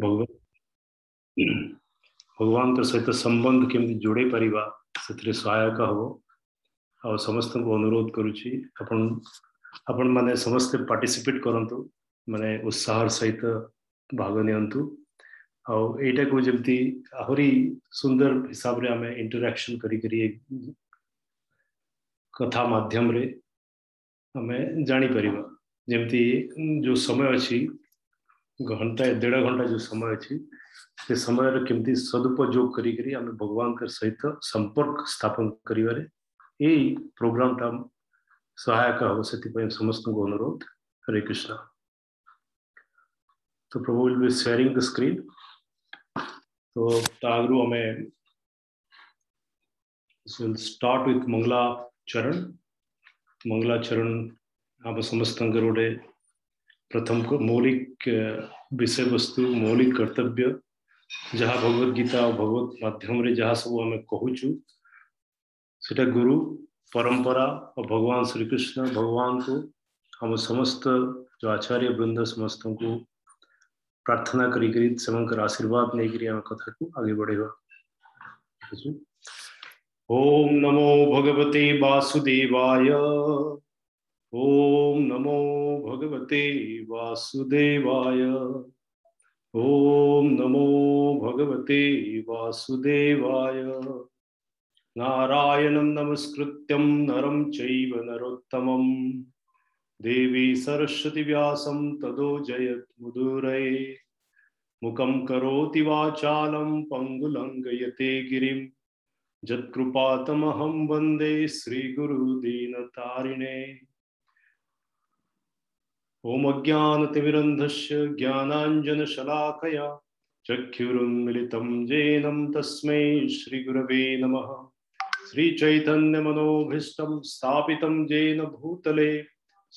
भगवत भगवान तो सहित संबंध के जोड़े पार से सहायक हम आ समस्त को अनुरोध करुच्ची आपण मैंने समस्ते पार्टिसिपेट करूँ मैंने उत्साह सहित भाग नि आईटा को जमी आहरी सुंदर हिसाब से आम इंटराक्शन कर कथा मध्यम आम जापर जमती जो समय अच्छी घंटा देढ़ घंटा जो समय अच्छी से समय कमी सदुपयोग करगवान सहित संपर्क स्थापन कर प्रोग्राम टा सहायक हम से समस्त को अनुरोध हरे कृष्ण तो प्रभु will be sharing the screen तो आगु आम स्टार्ट विथ मंगला चरण मंगला चरण आप समस्त गोटे प्रथम को मौलिक विषय वस्तु मौलिक कर्तव्य जहाँ भगवत गीता और भगवत माध्यम रे जहाँ सब आम कहूँ सेटा गुरु परंपरा और भगवान श्री कृष्ण भगवान को हम समस्त जो आचार्य वृंद समस्त को प्रार्थना करी आशीर्वाद नहीं आम कथा को आगे बढ़ेगा ओम नमो भगवते वासुदेवाय ॐ नमो भगवते वासुदेवाय ॐ नमो भगवते वासुदेवाय नारायणं नमस्कृत्यं नरं चैव नरोत्तमं देवी सरस्वतीव्यासं तदो जयमुदुरै मुखं करोति वाचालं पङ्गुलङ्गयते गिरिं यत्कृपातमहं वन्दे श्रीगुरुदीनतारिणे ओम अज्ञानतिमिरन्धस्य ज्ञानाञ्जनशलाकया चक्षुरुन्मिलितं जेनं तस्मै श्रीगुरवे नमः श्रीचैतन्यमनोभीष्टं स्थापितं जेन भूतले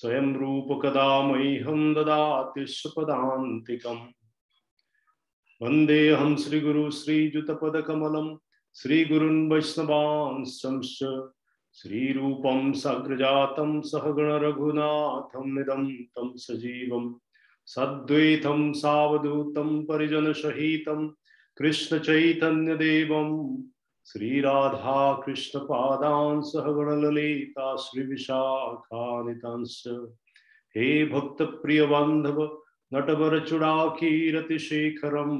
स्वयं रूपकदा मह्यं ददाति सुपदान्तिकम् वन्देऽहं श्रीगुरु श्रीयुतपदकमलं श्रीगुरुन् वैष्णवांशंश्च श्रीरूपं सग्रजातं सहगणरघुनाथम् इदं तं सजीवं सद्वैतं सावधूतं परिजनसहितं कृष्णचैतन्यदेवं श्रीराधाकृष्णपादान् सहगणललिता श्रीविशाखानितांश्च हे भक्तप्रियबान्धव नटवरचुडाकीरतिशेखरम्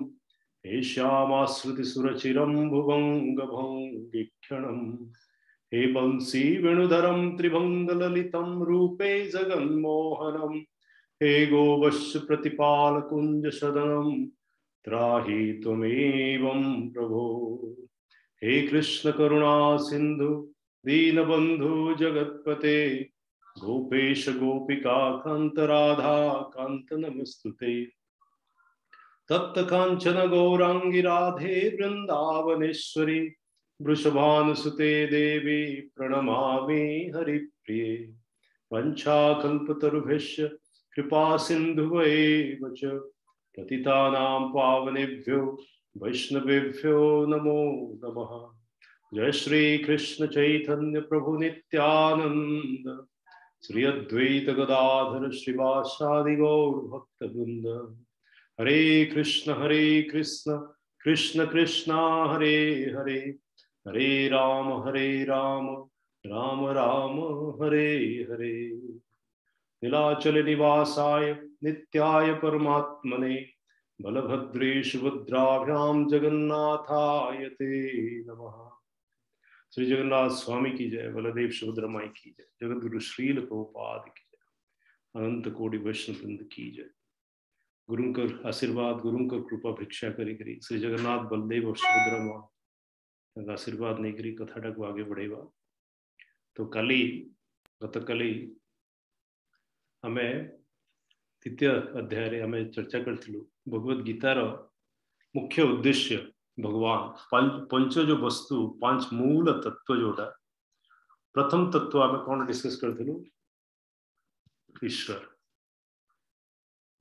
हे श्यामाश्रुतिसुरचिरं भुवङ्गभङ्गिक्षणम् हे बंसी वेणुधरम त्रिभंगलितम रूपे जगन्मोहनम हे गोवश प्रतिपाल कुंज सदनम त्राही तमेव प्रभो हे कृष्ण करुणा सिंधु दीनबंधु जगतपते गोपेश गोपिका कांत राधा कांत नमस्तुते तप्त कांचन गौरांगी राधे वृंदावनेश्वरी वृषभानुसुते देवी प्रणमा हरिप्रिय वञ्छाकल्पतरुभ्यश्च कृपा सिंधु पतितानां पावनेभ्यो वैष्णवेभ्यो नमो नम जय श्री कृष्ण श्रीकृष्णचैतन्यप्रभुनित्यानन्द श्री अद्वैतगदाधर श्रीवासादिगौर्भक्तवृन्द हरे कृष्ण हरे कृष्ण कृष्ण कृष्ण हरे हरे हरे राम हरे राम राम राम हरे हरे नीलाचल निवासाय नित्याय परमात्मने भद्राभ्याम जगन्नाथाय ते नमः श्री जगन्नाथ स्वामी की जय बलदेव सुभद्रमाई की जय जगत गुरु श्रील प्रोपाद की जय अनंत कोटि वैष्णव की जय गुरुकर आशीर्वाद गुरुकर कृपा भिक्षा करी करी श्री जगन्नाथ बलदेव और सुभद्रमा અસિરવાદની ગી કથાડ કો આગે બઢેવા તો કલી તથા કલી અમે તિત્ય અધ્યાય રે અમે ચર્ચા કર તીલુ ભગવદ ગીતા રો મુખ્ય ઉદ્દેશ્ય ભગવાન પંચ પંચો જો વસ્તુ પાંચ મૂળ તત્વ જોડા પ્રથમ તત્વ આમે કોન ડિસ્કસ કર તીલુ વિશ્વ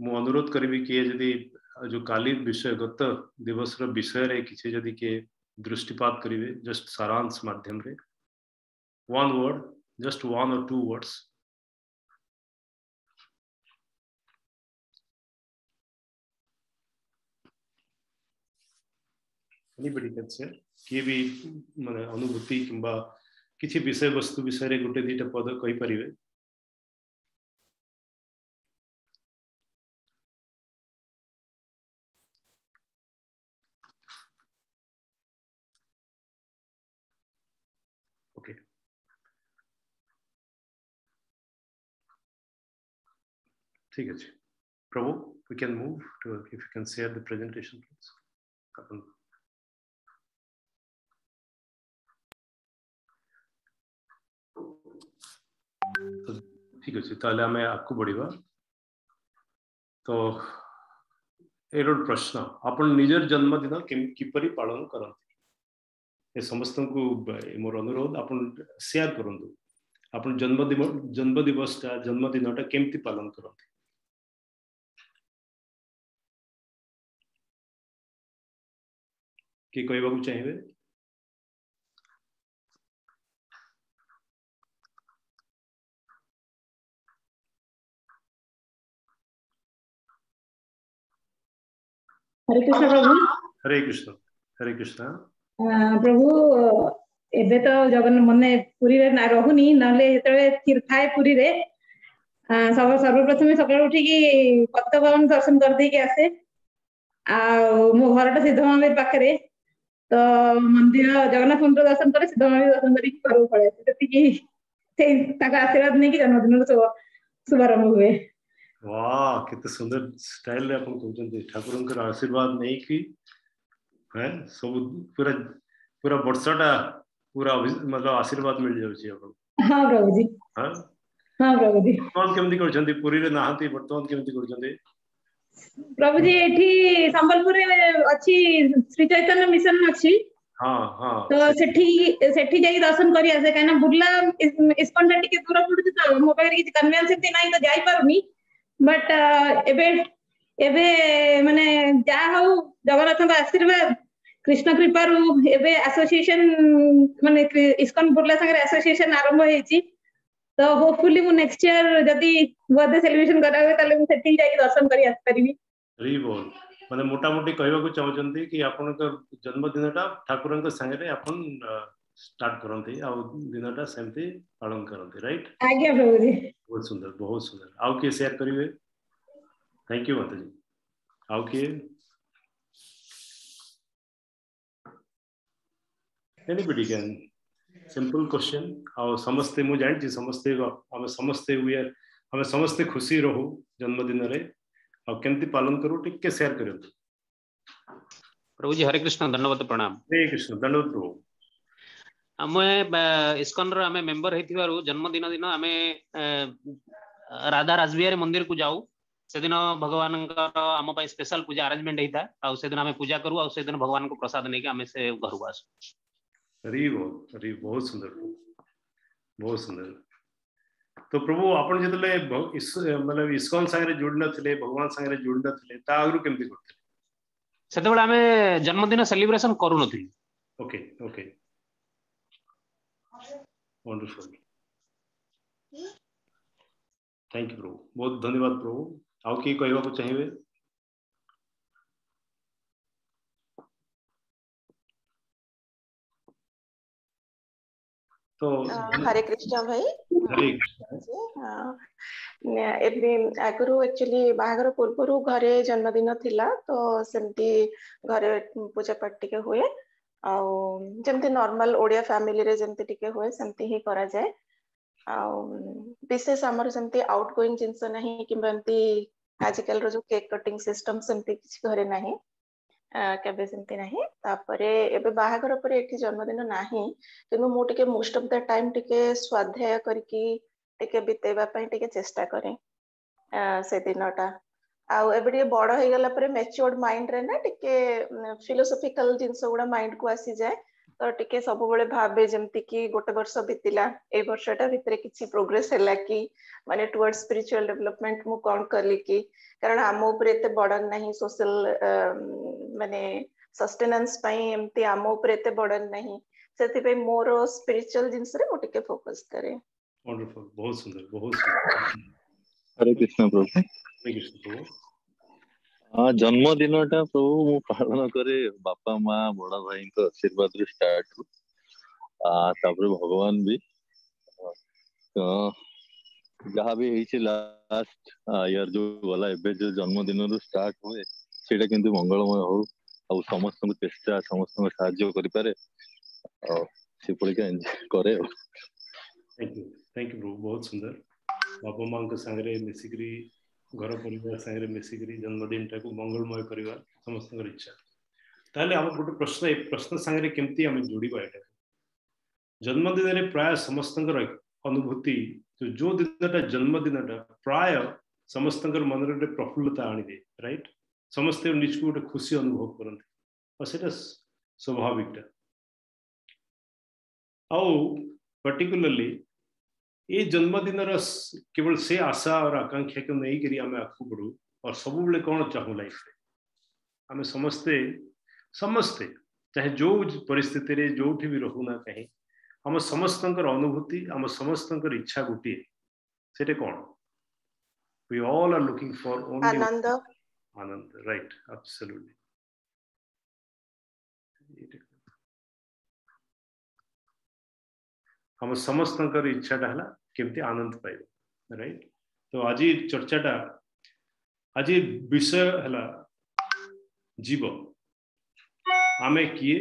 હું અનુરોધ કરી વિ કે જો કલી વિશે ગત દિવસ ર વિષય રે કિછે જોદી કે दृष्टिपात करेंगे जस्ट सारांश माध्यम रे वन वर्ड जस्ट वन और two words anybody can say किए भी माने अनुभूति किंबा किसी विषय वस्तु विषय रे गुटे दीटा पद कहि परिवे ঠিক আছে Prabhu, we can move to, if you can share the presentation, please. ঠিক আছে তাহলে আমি আগକୁ ବଢିବା ତ ଏଇଟା ଗୋଟେ ପ୍ରଶ୍ନ ଆପଣ ନିଜର ଜନ୍ମଦିନ କିପରି ପାଳନ କରନ୍ତି ଏ ସମସ୍ତଙ୍କୁ ମୋର ଅନୁରୋଧ ଆପଣ ସେୟାର କରନ୍ତୁ ଆପଣ ଜନ୍ମଦିନ ଜନ୍ମ ଦିବସଟା ଜନ୍ମଦିନଟା କେମିତି ପାଳନ କରନ୍ତି કે કોઈ બાજુ ચાહીએ हरे कृष्ण प्रभु हरे कृष्ण हरे कृष्ण प्रभु ଏବେ ତ ଜଗନ୍ନାଥ ମନେ ପୁରୀରେ ରହୁନି ନହେଲେ ଯେତେବେଳେ ସ୍ଥିର ଥାଏ ପୁରୀରେ ସର୍ବପ୍ରଥମେ ସକାଳୁ ଉଠିକି ପଦ୍ମ ପବନ ଦର୍ଶନ କରିଦେଇକି ଆସେ ଆଉ ମୋ ଘରଟା ସିଦ୍ଧ ମହାବୀର ପାଖରେ तो मंदिर जगन्नाथ मंदिर दर्शन कले છે ધર્મ દર્શન કરી आशीर्वाद नहीं कि जन्मदिन शुभारंभ हुए वाह कितने सुंदर स्टाइल रे अपन कहते ठाकुर उनका आशीर्वाद नहीं कि है सब पूरा पूरा वर्षटा पूरा मतलब आशीर्वाद मिल जाउची अपन हां प्रभु जी हां हां प्रभु जी कौन केमति करछंती पुरी रे नाहती वर्तमान केमति करछंती प्रभु जी एठी संबलपुर रे अछि श्री चैतन्य मिशन अछि हां हां तो सेठी सेठी जाई दर्शन करी आसे काना बुडला इस्कन रे टिके दूर पडुछ तो मो पाखे किछ कन्वेंस सेति नाही तो जाई पारुनी बट एबे एबे माने जा हो जगन्नाथ का आशीर्वाद कृष्ण कृपा रु एबे एसोसिएशन माने इस्कन बुडला संगे एसोसिएशन आरंभ हेची ତ ହୋପଫୁଲି ମୁଁ ନେକ୍ସଟ ଇୟର ଯଦି ବୋଧେ ସେଲିବ୍ରେସନ କରାହୁଏ ତାହେଲେ ମୁଁ ସେଠିକି ଯାଇକି ଦର୍ଶନ କରି ଆସିପାରିବି ରିବୋର୍ନ ମାନେ ମୋଟାମୋଟି କହିବାକୁ ଚାହୁଁଛନ୍ତି କି ଆପଣଙ୍କ ଜନ୍ମଦିନଟା ଠାକୁରଙ୍କ ସାଙ୍ଗରେ ଆପଣ ଷ୍ଟାର୍ଟ କରନ୍ତି ଆଉ ଦିନଟା ସେମିତି ପାଳନ କରନ୍ତି ରାଇଟ ଆଜ୍ଞା ପ୍ରଭୁଜୀ ବହୁତ ସୁନ୍ଦର ବହୁତ ସୁନ୍ଦର ଆଉ କିଏ ସେୟାର କରିବେ ଥ୍ୟାଙ୍କ ୟୁ ମାତାଜୀ ଆଉ କିଏ Anybody can सिंपल क्वेश्चन और समस्ते मु जानी समस्ते आम समस्ते हुए आर आम समस्ते खुशी रहू जन्मदिन आमती पालन करूँ टे सेयार कर प्रभु जी हरे कृष्ण धन्यवाद प्रणाम हरे कृष्ण धन्यवाद प्रभु आम इस्कन आम मेम्बर हो जन्मदिन दिन आम राधा राजबिहारी मंदिर को जाऊ ସେଦିନ ଭଗବାନଙ୍କର ଆମ ପାଇଁ ସ୍ପେଶାଲ ପୂଜା ଆରେଞ୍ଜମେଣ୍ଟ ହେଇଥାଏ ଆଉ पूजा करूँ ପୂଜା କରୁ ଆଉ ସେଦିନ ଭଗବାନଙ୍କୁ ପ୍ରସାଦ ନେଇକି ଆମେ ସେ ଘରକୁ ଆସୁ हरी बोल हरी बहुत सुंदर बहुत सुंदर तो प्रभु आपण मतलब इस्कॉन सांगरे जुड़न थिले भगवान सांगरे जुड़न थिले ता आगरु जन्मदिन सेलिब्रेशन करू थैंक यू प्रभु बहुत धन्यवाद प्रभु आउ की कहबा तो हाँ, हाँ। हरे कृष्णा भाई हरे कृष्णा हां एबे आगरो एक्चुअली बाहागर पूर्वरो घरे जन्मदिन थिला तो सेमती घरे पूजा पाठ के हुए आ जेमते नॉर्मल ओडिया फैमिली रे जेमते टिके हुए सेमती ही करा जाए आ विशेष हमर सेमती आउटगोइंग जिंस नहीं किबंती आजकल रो केक कटिंग सिस्टम सेमती किसी घरे नहीं କେବେ ସେମିତି ନାହିଁ ତାପରେ ଏବେ ବାହାଘର ପରେ ଏଠି ଜନ୍ମଦିନ ନାହିଁ କିନ୍ତୁ ମୁଁ ଟିକେ ମୋଷ୍ଟ ଅଫ୍ ଦ ଟାଇମ୍ ଟିକେ ସ୍ୱାଧ୍ୟାୟ କରିକି ଟିକେ ବିତେଇବା ପାଇଁ ଟିକେ ଚେଷ୍ଟା କରେ ସେ ଦିନଟା ଆଉ ଏବେ ଟିକେ ବଡ ହେଇଗଲା ପରେ ମେଚ୍ୟୁର୍ଡ ମାଇଣ୍ଡରେ ନା ଟିକେ ଫିଲୋସଫିକାଲ ଜିନିଷ ଗୁଡା ମାଇଣ୍ଡକୁ ଆସିଯାଏ ତ ଟିକେ ସବୁବେଳେ ଭାବେ ଯେମିତି କି ଗୋଟେ ବର୍ଷ ବିତିଲା ଏଇ ବର୍ଷଟା ଭିତରେ କିଛି ପ୍ରୋଗ୍ରେସ ହେଲା କି ମାନେ ଟୁୱାର୍ଡ ସ୍ପିରିଚୁଆଲ ଡେଭଲପମେଣ୍ଟ ମୁଁ କ'ଣ କଲି କି କାରଣ ଆମ ଉପରେ ଏତେ ବର୍ଡନ ନାହିଁ ସୋସିଆଲ ମାନେ ସଷ୍ଟେନାନ୍ସ ପାଇଁ ଏମିତି ଆମ ଉପରେ ଏତେ ବର୍ଡନ ନାହିଁ ସେଥିପାଇଁ ମୋର ସ୍ପିରିଚୁଆଲ ଜିନିଷରେ ମୁଁ ଟିକେ ଫୋକସ କରେ ବହୁତ ସୁନ୍ଦର ବହୁତ ସୁନ୍ଦର ହରେ କୃଷ୍ଣ ପ୍ରଭୁ ହରେ କୃଷ୍ଣ ପ୍ରଭୁ ହଁ ଜନ୍ମଦିନ ଟା ସବୁ ମୁଁ ପାଳନ କରେ ବାପା ମା ବଡ ଭାଇଙ୍କ ଆଶୀର୍ବାଦରୁ ଷ୍ଟାର୍ଟ ରୁ ତାପରେ ଭଗବାନ ବି ଯାହା ବି ହେଇଛି ଲାଷ୍ଟ ଇୟର ଯୋଉ ଗଲା ଏବେ ଯୋଉ ଜନ୍ମଦିନରୁ ଷ୍ଟାର୍ଟ ହୁଏ ସେଇଟା କିନ୍ତୁ ମଙ୍ଗଳମୟ ହଉ ଆଉ ସମସ୍ତଙ୍କୁ ଚେଷ୍ଟା ସମସ୍ତଙ୍କୁ ସାହାଯ୍ୟ କରିପାରେ ଆଉ ସେଭଳିକା ଏନ୍ଜୟ କରେ ଆଉ ଥ୍ୟାଙ୍କ ୟୁ ଥ୍ୟାଙ୍କ ୟୁ ବହୁତ ସୁନ୍ଦର ବାପା ମାଙ୍କ ସାଙ୍ଗରେ ମିଶିକିରି ଘର ପରିବାର ସାଙ୍ଗରେ ମିଶିକିରି ଜନ୍ମଦିନଟାକୁ ମଙ୍ଗଳମୟ କରିବା ସମସ୍ତଙ୍କର ଇଚ୍ଛା ତାହେଲେ ଆମର ଗୋଟେ ପ୍ରଶ୍ନ ଏ ପ୍ରଶ୍ନ ସାଙ୍ଗରେ କେମିତି ଆମେ ଯୋଡ଼ିବା ଏଇଟାକୁ ଜନ୍ମଦିନରେ ପ୍ରାୟ ସମସ୍ତଙ୍କର ଅନୁଭୂତି ଯୋଉ ଦିନଟା ଜନ୍ମଦିନଟା ପ୍ରାୟ ସମସ୍ତଙ୍କର ମନରେ ଗୋଟେ ପ୍ରଫୁଲ୍ଲତା ଆଣିଦିଏ ରାଇଟ୍ ସମସ୍ତେ ନିଜକୁ ଗୋଟେ ଖୁସି ଅନୁଭବ କରନ୍ତି ଆଉ ସେଇଟା ସ୍ୱାଭାବିକଟା ଆଉ ପର୍ଟିକୁଲାରଲି ये जन्मदिन केवल से आशा और आकांक्षा को नहीं करी आगे बढ़ू और सब बेले कौन चाहू लाइफ आम समस्ते समस्ते चाहे जो परिस्थिति जो भी रहूना कहीं आम समस्त अनुभूति आम समस्त इच्छा गोटे से कौन we all are looking for आनंद आनंद राइट एब्सोल्युटली आम समस्त इच्छाटा है केमती आनंद पाइब रईट तो आज चर्चाटा आज विषय है जीव आम किए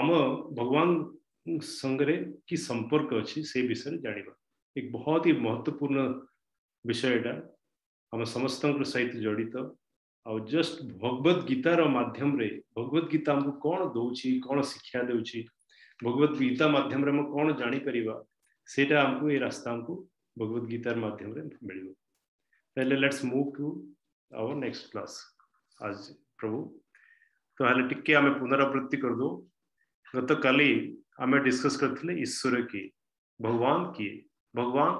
आम भगवान संगरे कि संपर्क अच्छी से विषय जानवा एक बहुत ही महत्वपूर्ण विषयटा आम समस्त सहित जड़ित आस्ट भगवद जस्ट भगवद गीतार मध्यम भगवद गीता आमको कौन दौर कौन शिक्षा दूसरी भगवत गीता माध्यम रे कौन जानी परिवा सेटा हमको ये रास्ता हमको भगवत गीता माध्यम रे मिलबो पहले let's move to our next class आज प्रभु तो हले टिक्के हमें पुनरावृत्ति कर दो गत काले हमें डिस्कस करथले ईश्वर की भगवान की भगवान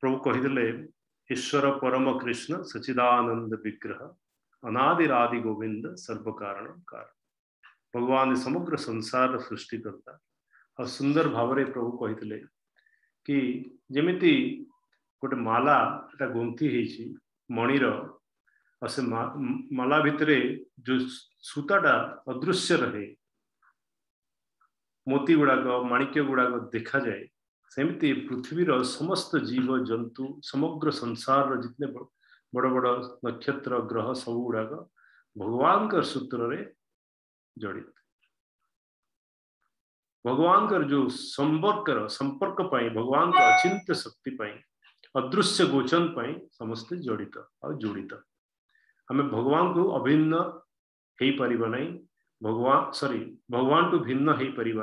प्रभु कहिदले ईश्वर परम कृष्ण सचिदानंद विग्रह अनादि आदि गोविंद सर्व कारण कारण ଭଗବାନ ସମଗ୍ର ସଂସାରର ସୃଷ୍ଟିକର୍ତ୍ତା ଆଉ ସୁନ୍ଦର ଭାବରେ ପ୍ରଭୁ କହିଥିଲେ କି ଯେମିତି ଗୋଟେ ମାଲା ଏଟା ଗୁନ୍ଥି ହେଇଛି ମଣିର ଆଉ ସେ ମାଲା ଭିତରେ ଯୋଉ ସୂତାଟା ଅଦୃଶ୍ୟ ରହେ ମୋତି ଗୁଡ଼ାକ ମାଣିକ୍ୟ ଗୁଡ଼ାକ ଦେଖାଯାଏ ସେମିତି ପୃଥିବୀର ସମସ୍ତ ଜୀବ ଜନ୍ତୁ ସମଗ୍ର ସଂସାରର ଯେତେ ବଡ଼ ବଡ଼ ନକ୍ଷତ୍ର ଗ୍ରହ ସବୁ ଗୁଡ଼ାକ ଭଗବାନଙ୍କ ସୂତ୍ରରେ जड़ित भगवान कर जो संपर्क संपर्क पाई भगवान का अचिंत्य शक्ति पाई अदृश्य गोचन पाई समस्त जड़ित और जोड़ित हमें भगवान को अभिन्न हो पार ना भगवान सॉरी भगवान को भिन्न हो पार ना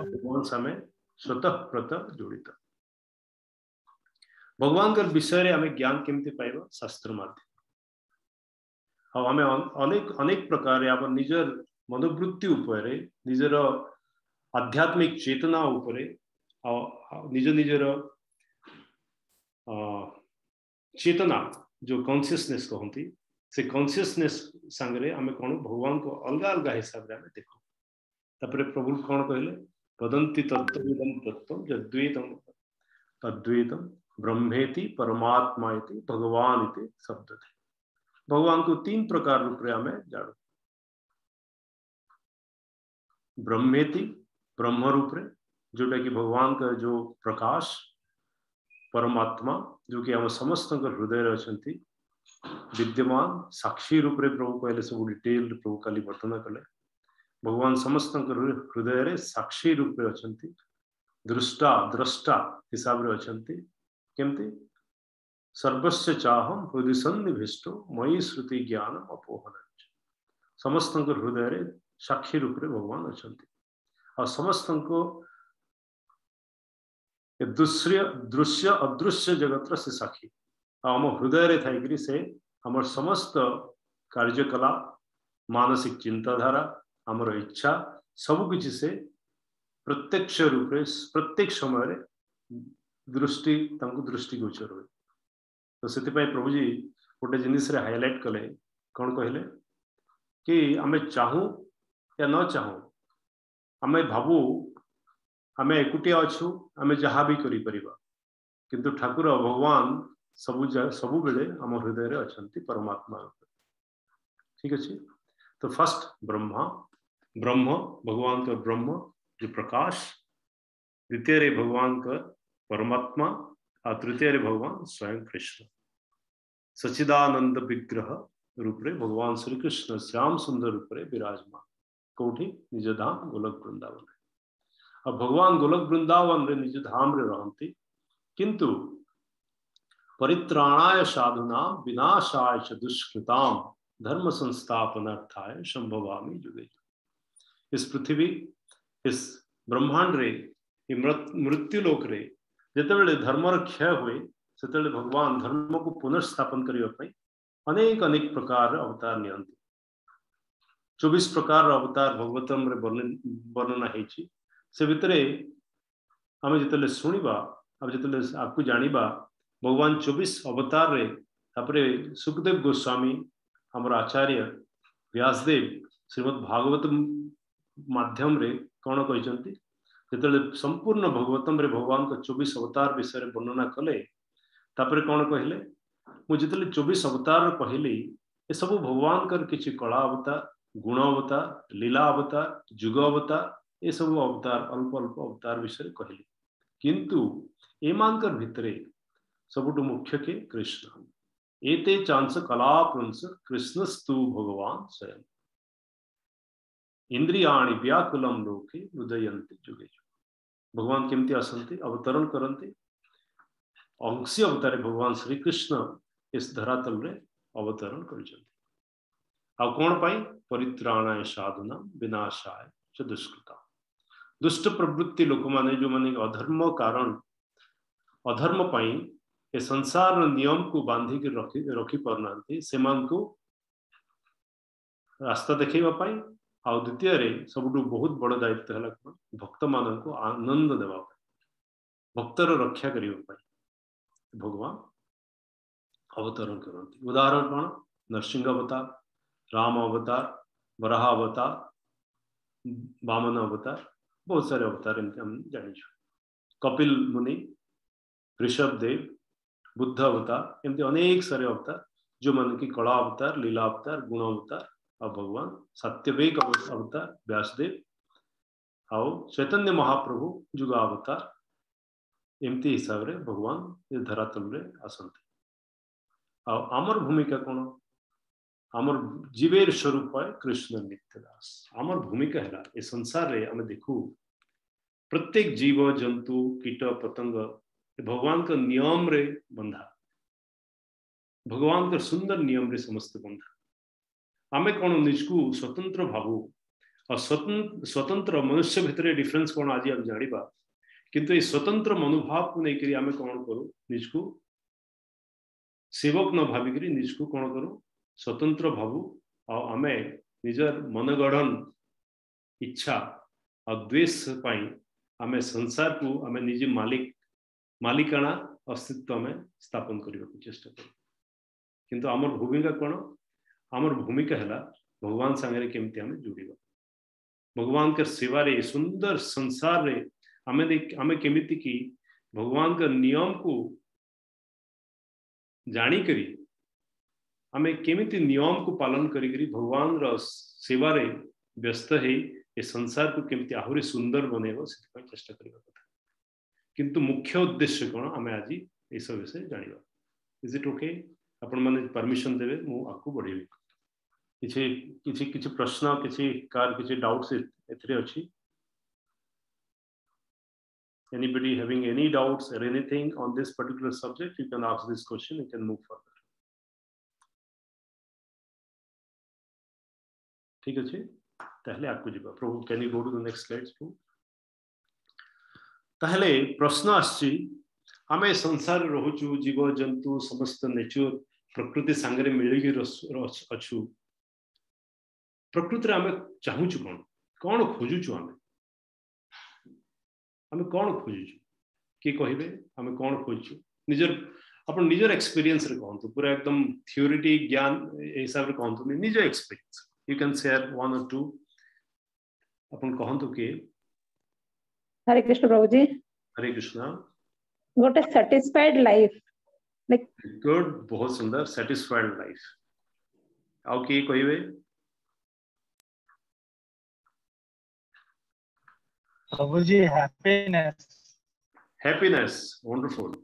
और भगवान समय स्वतः प्रत जोड़ित भगवान कर विषय हमें ज्ञान केमती पाइबा शास्त्र माध्यम मध्यम हमें अनेक अनेक प्रकार आम निजर मनोवृत्ति उपर निजर आध्यात्मिक चेतना उपर निज निजर चेतना जो कन्सीयसनेस कहते से कनसीयसने सागर आम कौन भगवान को अलग अलग हिसाब से देख तापर प्रभु कौन कहले बदंती तत्व तत्व जद्वैतम तद्वैतम ब्रह्मेति परमात्मा इति भगवान शब्द थे भगवान को तीन प्रकार रूप में आम जानू ब्रह्मेति ब्रह्म रूप रे जोटा कि भगवान का जो प्रकाश परमात्मा जो कि आम समस्त हृदय अच्छा विद्यमान साक्षी रूप से प्रभु कहले सब डिटेल प्रभु कल वर्णना कले भगवान समस्त हृदय रे साक्षी रूप से अच्छा दृष्टा द्रष्टा हिसाब से अच्छा केमती सर्वस्व चाहम हृदय सन्निभिष्ट मई श्रुति ज्ञान अपोहन समस्त हृदय साक्षी रूप से भगवान अच्छा समस्त को दृश्य दृश्य अदृश्य जगत से साक्षी आम हृदय थी से आम समस्त कार्यकला मानसिक चिंताधारा आमर इच्छा सब से प्रत्यक्ष रूप से प्रत्येक समय दृष्टि दृष्टि गोचर हुए तो से प्रभुजी गोटे जिनस हाइलाइट कले कौन कहले कि आम चाहू या न चाहू आम भाव आम एक्टिया अच्छू आम जहाँ भी करूँ ठाकुर भगवान सब सब बेले आम हृदय अच्छा परमात्मा ठीक अच्छे तो फर्स्ट ब्रह्मा ब्रह्म भगवान का ब्रह्म जो प्रकाश द्वितीय भगवान का परमात्मा और तृतीय भगवान स्वयं कृष्ण सचिदानंद विग्रह रूप में भगवान श्री कृष्ण श्याम सुंदर रूप विराजमान कौटी निज धाम गोलक वृंदावन अब भगवान गोलक वृंदावन रे निज धाम रे रहती किंतु परित्राणाय साधुना विनाशाय च दुष्कृताम धर्म संस्थापनार्थाय संभवामी जुगे इस पृथ्वी इस ब्रह्मांड रे मृत्यु लोक रे जिते धर्म क्षय हुए से भगवान धर्म को पुनर्स्थापन करने अनेक अनेक प्रकार अवतार ने चौबीस प्रकार अवतार भगवतम वर्णना है से भितरे आम जो शुणा जो आपको जानवा भगवान चौबीस अवतार रे तापरे सुखदेव गोस्वामी आमर आचार्य व्यासदेव श्रीमद भागवत माध्यम रे कौन कही जो संपूर्ण भगवतम रे भगवान का चौबीस अवतार विषय वर्णना कले कौन कहले मुझे चौबीस अवतार कहली ये सब भगवान कर किसी कला अवतार गुण अवतार लीला अवतार जुग अवतार ये सब अवतार अल्प अल्प अवतार विषय कहली किंतु एमांकर भितरे सबुट मुख्य के कृष्ण एते चांस कला पुंस कृष्ण स्तु भगवान स्वयं इंद्रियाणी व्याकुलम लोके हृदयंती जुगे भगवान केमती असंती अवतरण करते अंशी अवतारे भगवान श्रीकृष्ण इस धरातल रे अवतरण कर ଆଉ କ'ଣ ପାଇଁ ପରିତ୍ରାଣାୟ ସାଧନା ବିନାଶାୟ ସେ ଦୁଷ୍କୃତ ଦୁଷ୍ଟ ପ୍ରବୃତ୍ତି ଲୋକମାନେ ଯେଉଁମାନେ ଅଧର୍ମ କାରଣ ଅଧର୍ମ ପାଇଁ ଏ ସଂସାରର ନିୟମକୁ ବାନ୍ଧିକି ରଖି ରଖିପାରୁନାହାନ୍ତି ସେମାନଙ୍କୁ ରାସ୍ତା ଦେଖାଇବା ପାଇଁ ଆଉ ଦ୍ୱିତୀୟରେ ସବୁଠୁ ବହୁତ ବଡ଼ ଦାୟିତ୍ୱ ହେଲା କ'ଣ ଭକ୍ତମାନଙ୍କୁ ଆନନ୍ଦ ଦେବା ପାଇଁ ଭକ୍ତର ରକ୍ଷା କରିବା ପାଇଁ ଭଗବାନ ଅବତରଣ କରନ୍ତି ଉଦାହରଣ କ'ଣ ନରସିଂହ ଅବତାର राम अवतार वराह अवतार वामन अवतार बहुत सारे अवतार इनके हम जानीशु कपिल मुनि ऋषभ देव बुद्ध अवतार एमती अनेक सारे अवतार जो मन की कला अवतार लीला अवतार गुण अवतार और भगवान सत्यवेक अवतार व्यासदेव आओ चैतन्य महाप्रभु ଯୁଗ अवतार एमती ହିସାବରେ ଭଗବାନ ଏ ଧରାତଳରେ ଆସନ୍ତି ଆଉ ଆମର ଭୂମିକା আমার জীবের স্বরূপ হয় কৃষ্ণ নিত্যদাস আমার ভূমিকা হল এ সংসারে আমি দেখু প্রত্যেক জীব জন্তু কীট পতঙ্গ ভগবানଙ୍କ ନିୟମରେ ବନ୍ଧା ଭଗବାନଙ୍କ ସୁନ୍ଦର ନିୟମରେ ସମସ୍ତେ ବନ୍ଧା ଆମେ କ'ଣ ନିଜକୁ ସ୍ୱତନ୍ତ୍ର ଭାବୁ ଆଉ ସ୍ୱତନ୍ତ୍ର ମନୁଷ୍ୟ ଭିତରେ ଡିଫରେନ୍ସ କ'ଣ ଆଜି ଆମେ ଜାଣିବା କିନ୍ତୁ ଏଇ ସ୍ୱତନ୍ତ୍ର ମନୋଭାବକୁ ନେଇକରି ଆମେ କ'ଣ କରୁ ନିଜକୁ ସେବକ ନ ଭାବିକରି ନିଜକୁ କ'ଣ କରୁ स्वतंत्र भावु आम निजर मनगढ़ इच्छा आवेषपाई आम संसार को आम निजे मालिक मालिकाणा अस्तित्व आम स्थापन करने को चेस्ट कर किंतु आमर भूमिका कौन आम भूमिका है भगवान सांगे केमती आम भगवान के सेवारे सुंदर संसार रे आम आम केमी भगवान का नियम को जानी करी आम केमी नियम को पालन करी भगवान सेवार व्यस्त है ये संसार को कमी आहरी सुंदर बनैब से चेस्ट किंतु मुख्य उद्देश्य कौन आम आज यह सब विषय जानवा इज इट ओके आपर्मिशन देवे मुझे बढ़े किसी प्रश्न किसी कार किसी doubt anybody having any doubts anything on this particular subject you can ask this question you can move forward ठीक अच्छे तेल आगे जी प्रभु can you go to the next slide प्रभु ताहले प्रश्न आम संसार रोचु जीव जंतु समस्त नेचर प्रकृति सांगे मिलकर अच्छु प्रकृति आम चाहू कौन कौन खोजुचु आम आम कौन खोजुचु किए कहे आम कौन खोजु निजर आप निजर एक्सपीरियंस कहतु पूरा एकदम थियोरी ज्ञान हिसाब से कहतु निज experience you can share one or two ଆପଣ କହନ୍ତୁ କି ହରେ କୃଷ୍ଣ ପ୍ରଭୁଜୀ ହରେ କୃଷ୍ଣ ଗୋଟେ ସାଟିସ୍ଫାଇଡ୍ ଲାଇଫ୍ ଲାଇକ୍ ଗୁଡ୍ ବହୁତ ସୁନ୍ଦର ସାଟିସ୍ଫାଇଡ୍ ଲାଇଫ୍ ଆଉ କିଏ କହିବେ ପ୍ରଭୁଜୀ ହ୍ୟାପିନେସ୍ ହ୍ୟାପିନେସ୍ ୱଣ୍ଡରଫୁଲ୍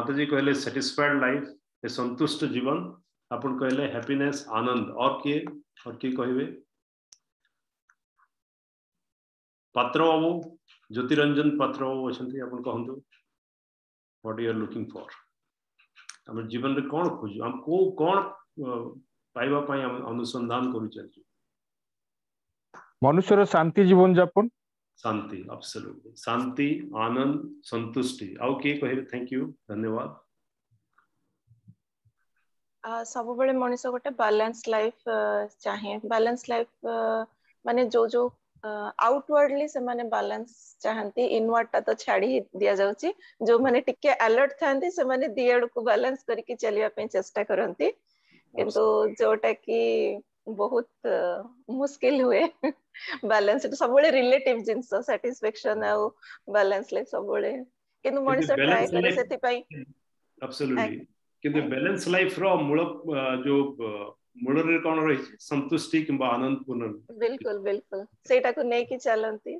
ମାତାଜୀ କହିଲେ ସାଟିସ୍ଫାଇଡ୍ ଲାଇଫ୍ ଏ ସନ୍ତୁଷ୍ଟ ଜୀବନ ଆପଣ କହିଲେ ହ୍ୟାପିନେସ୍ ଆନନ୍ଦ ଆଉ କିଏ और की कहिबे पत्र बाबू ज्योतिरंजन पत्र बाबू अछंती आपन कहंतु व्हाट लुकिंग फॉर हम जीवन में कौन खोज कौन पाइबा अनुसंधान कर मनुष्य शांति जीवन जापन शांति शांति आनंद संतुष्टि आउ के कहिबे थैंक यू धन्यवाद सब बड़े मनुष्य गोटे बैलेंस लाइफ चाहे बैलेंस लाइफ माने जो जो आउटवर्डली से माने बैलेंस चाहंती इनवर्ड ता तो छाड़ी ही दिया जाउ जो माने टिके अलर्ट थांती से माने दियड़ को बैलेंस करके चलिया पे चेष्टा करंती किंतु जोटा की बहुत मुश्किल हुए बैलेंस तो सब बड़े रिलेटिव जिंस सेटिस्फेक्शन आ बैलेंस लाइफ सब बड़े किंतु मनुष्य ट्राई करे सेति पाई एब्सोल्युटली କିନ୍ତୁ ବ୍ୟାଲେନ୍ସ ଲାଇଫ ର ମୂଳ ଯୋଉ ମୂଳରେ କଣ ରହିଛି ସନ୍ତୁଷ୍ଟି କିମ୍ବା ଆନନ୍ଦ ପୂର୍ଣ୍ଣ ବିଲକୁଲ ବିଲକୁଲ ସେଇଟାକୁ ନେଇକି ଚାଲନ୍ତି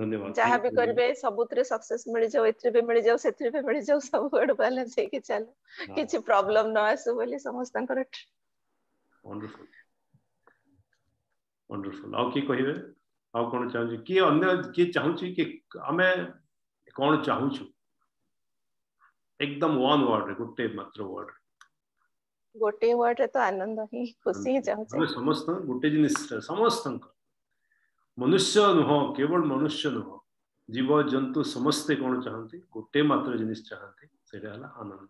ଧନ୍ୟବାଦ ଯାହା ବି କରିବେ ସବୁଥିରେ ସକ୍ସେସ ମିଳିଯାଉ ଏଥିରେ ବି ମିଳିଯାଉ ସେଥିରେ ବି ମିଳିଯାଉ ସବୁଆଡୁ ବାଲାନ୍ସ ହେଇକି ଚାଲୁ କିଛି ପ୍ରୋବ୍ଲେମ ନ ଆସୁ ବୋଲି ସମସ୍ତଙ୍କର ୱଣ୍ଡରଫୁଲ ୱଣ୍ଡରଫୁଲ ଆଉ କିଏ କହିବେ ଆଉ କଣ ଚାହୁଁଛି କିଏ ଅନ୍ୟ କିଏ ଚାହୁଁଛି କି ଆମେ କଣ ଚାହୁଁଛୁ एकदम वन वर्ड गोटे मात्र वर्ड गोटे वर्ड रे तो आनंद ही खुशी ही जाउ छे समस्त गोटे जिनिस समस्त मनुष्य नुह केवल मनुष्य नुह जीव जंतु समस्ते कौन चाहते गोटे मात्र जिनिस चाहते सेटा हला आनंद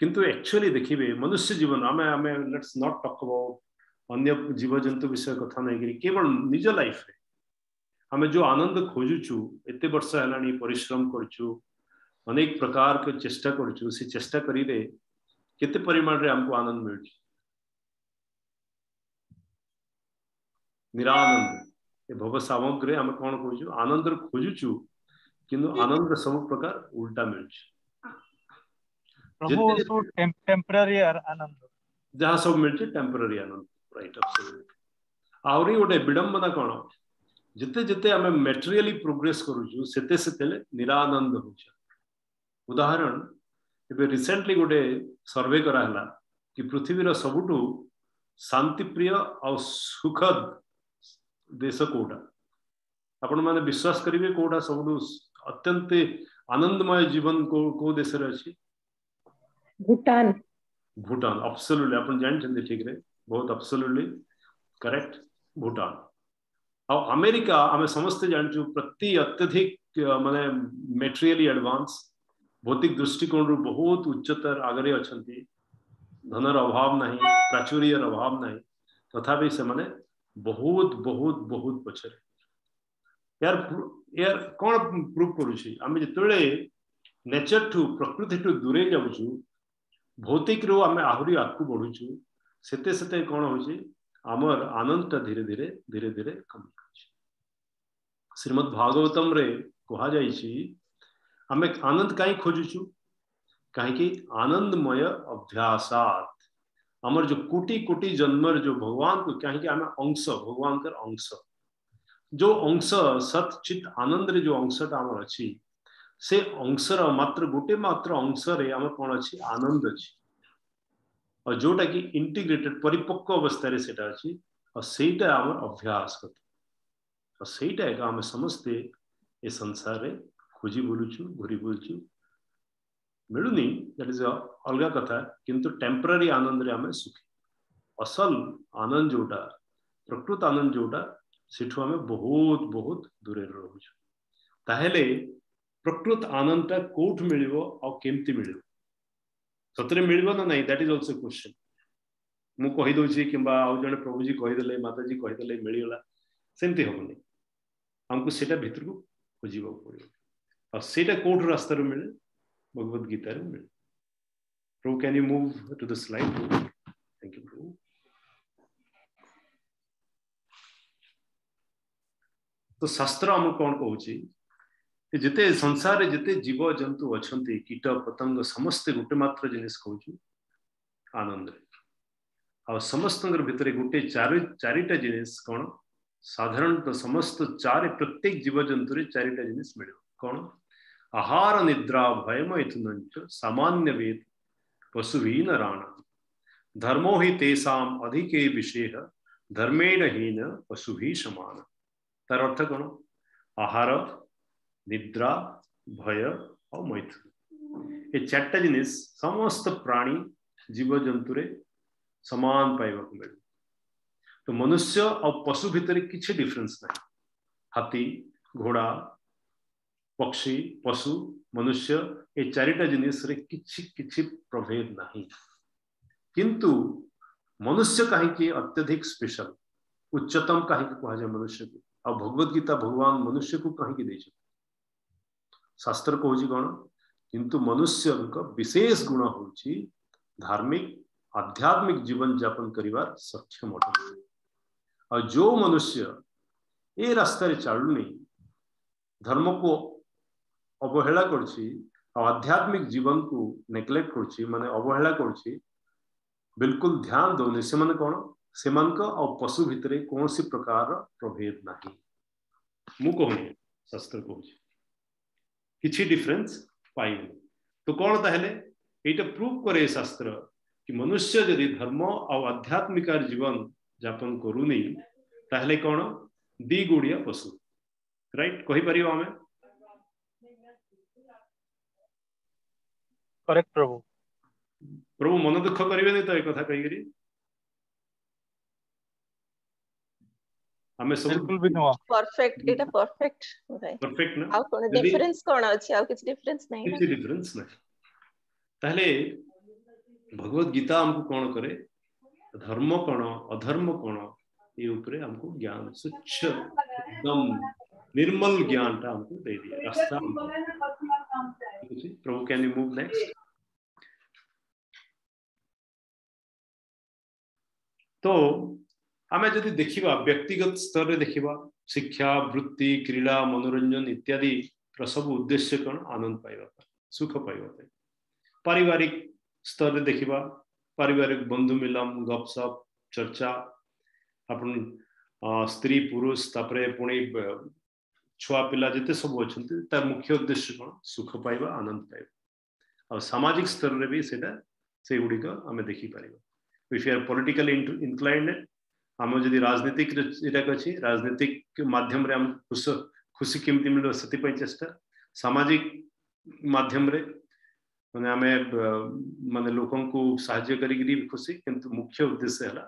किंतु एक्चुअली देखिबे मनुष्य जीवन आमे आमे लेट्स नॉट टॉक अबाउट अन्य जीव जंतु विषय कथा नै गिरी केवल निज लाइफ रे आमे जो आनंद खोजु छु एते वर्ष हलाणी परिश्रम करछु अनेक ಪ್ರಕಾರಕ್ಕೆ ಚೇಷ್ಟೆ ಕೊಡು ಚೂಸಿ ಚೇಷ್ಟೆ ಕರಿದೆ ಕಿತ್ತೆ ಪರಿಮಾಣರೆ हमको ಆನಂದ ಮಿಲ್ತಿ ನಿರಾನಂದ ಈ ಭವ ಸಾಮಗ್ರಿ हम कोण ಕೊಜು ಆನಂದರ ಖೋಜುಚು ಕಿಂತು ಆನಂದ ಸಮ ಪ್ರಕಾರ ಉಲ್ಟಾ ಮಿಲ್ಚು ಪ್ರಭು ಸು ಟೆಂಪರರಿ ಆನಂದ ಜಹ ಸಮ ಮಿಲ್ಚು ಟೆಂಪರರಿ ಆನಂದ ರೈಟ್ ಅಬ್ಸಲ್ಯೂಟ್ ಆವರಿ ಒಡೆ ವಿಡಂಬನ ಕೋಣ जिते जिते हमें मेटेरियली प्रोग्रेस करूचु सेते सेते निरानंद हो जाए उदाहरण रिसेंटली गोटे सर्वे कराला कि पृथ्वीर सबुठ शांतिप्रिय सुखद देश कौटा आपण मैंने विश्वास करेंगे कौटा सब अत्यंत आनंदमय जीवन को को देश अच्छी भूटान भूटान अब्सोल्युटली आप जानते ठीक रे बहुत अब्सोल्युटली करेक्ट भूटान आ अमेरिका आम समस्त जानचु प्रति अत्यधिक मानने मेटेरियली एडवांस भौतिक दृष्टिकोण बहुत उच्चतर आगरे अच्छा धनर अभाव ना प्राचुर्य अभाव ना तथा से मैंने बहुत बहुत बहुत पचर यार यार कौन प्रूव करुचे नेचर ठू प्रकृति ठू दूरे जाऊ भौतिक रु आम आहरी आगक बढ़ुचु सेत कौन हो आमर आनंद धीरे धीरे धीरे धीरे कम श्रीमद भागवतम रे कह हमें आनंद कहीं खोजुचू कहीं आनंदमय अभ्यासात अमर जो कुटी कुटी जन्मर जो भगवान को कहीं की अंश भगवान अंश जो अंश सत चित आनंद रे जो अंश टा अच्छी से अंश मात्र गोटे मात्र अंश रे कौन अच्छी आनंद अच्छी और जोटा कि इंटीग्रेटेड परिपक्व अवस्था रे सेटा अच्छी अभ्यास कर और सेटा एक हमें समझते संसार खोजी बुलू घूरी बुलू मिलूनी दैट इज अलग कथा कि टेम्पररी आनंद सुखी असल आनंद जोटा प्रकृत आनंद जोटा सेठ बहुत बहुत दूर रोचे प्रकृत आनंद टा कौट मिल आमती मिल सतरे मिल ना दैट इज अल्सो क्वेश्चन मुझे कि जन प्रभुजी कहीदेले माताजी कहीदेले मिलगला सेमती हम नहीं आमको सीटा भितर को खोजा पड़ेगा और सेटा कोट रास्ता मिल भगवत गीता रो मिल pro can you move to the slide thank you pro तो शास्त्र आम कौन कह जिते संसार जिते जीव जंतु अच्छा कीट पतंग समस्ते गोटे मात्र जिन कौच आनंद समस्त गोटे चार चारिटा जिन कौन साधारण तो समस्त चार प्रत्येक जीवजंतु चारिटा जिन मिल कौन आहार निद्रा भयम सामान्य वेद पशुहीन राण धर्मो ही तेसाम अधिके विषय धर्मेण हीन ही समान तर अर्थ कौन आहार निद्रा भय और मैथुन ये चार्टा जिन समस्त प्राणी जीव जंतु समान पाइबा मिले तो मनुष्य और पशु भितर किसी डिफरेंस ना हाथी घोड़ा पक्षी पशु मनुष्य ये चारिटा जिनिस प्रभेद ना किंतु मनुष्य कहीं अत्यधिक स्पेशल उच्चतम कहीं कह जाए मनुष्य को भगवत गीता भगवान मनुष्य को कहीं शास्त्र कह कि मनुष्य विशेष गुण हूँ धार्मिक आध्यात्मिक जीवन जापन कर सक्षम अट जो मनुष्य ए रास्त चलुनी धर्म को अवहेला कर आध्यात्मिक जीवन को नेग्लेक्ट कर मानते अवहेला कर बिल्कुल ध्यान दौन से मैंने कौन से पशु भितर कौन सी प्रकार प्रभेद ना मुझे शास्त्र कह डिफरेंस पाइन तो कौन तेटा प्रूव कै शास्त्र कि मनुष्य जदि धर्म आध्यात्मिक जीवन जापन करूनी कौन दी गुड़िया पशु रईट कही आम करेक्ट प्रभु प्रभु मन दुख करिवे भगवत गीता हमको कोन करे धर्म कौन अधर्म कौन ये ऊपर हमको ज्ञान स्वच्छ एकदम निर्मल ज्ञान टा हमको दे दिया रास्ता हमको Prabhu, can you move next? तो आमे जदि देखिबा व्यक्तिगत स्तर रे देखिबा शिक्षा वृत्ति क्रीड़ा मनोरंजन इत्यादि सब उद्देश्य कौन आनंद पाइबा सुख पाइबा पारिवारिक स्तर रे देखिबा पारिवारिक बंधु मिलम गपसप चर्चा अपन स्त्री पुरुष तापरे पुणी छुआ पिला जिते सब अच्छा तार मुख्य उद्देश्य कौन सुख पाइबा आनंद पाइबा आ सामाजिक स्तर में भी सेटा से गुड़िक आम देखिपर इफ यार पॉलिटिकल इनक्लाइंड आम जो राजनीतिक अच्छे राजनीतिक मध्यम खुश खुशी कमी मिले से चेष्टा सामाजिक मध्यम मैंने आम मान लोक सा खुशी कि मुख्य उद्देश्य है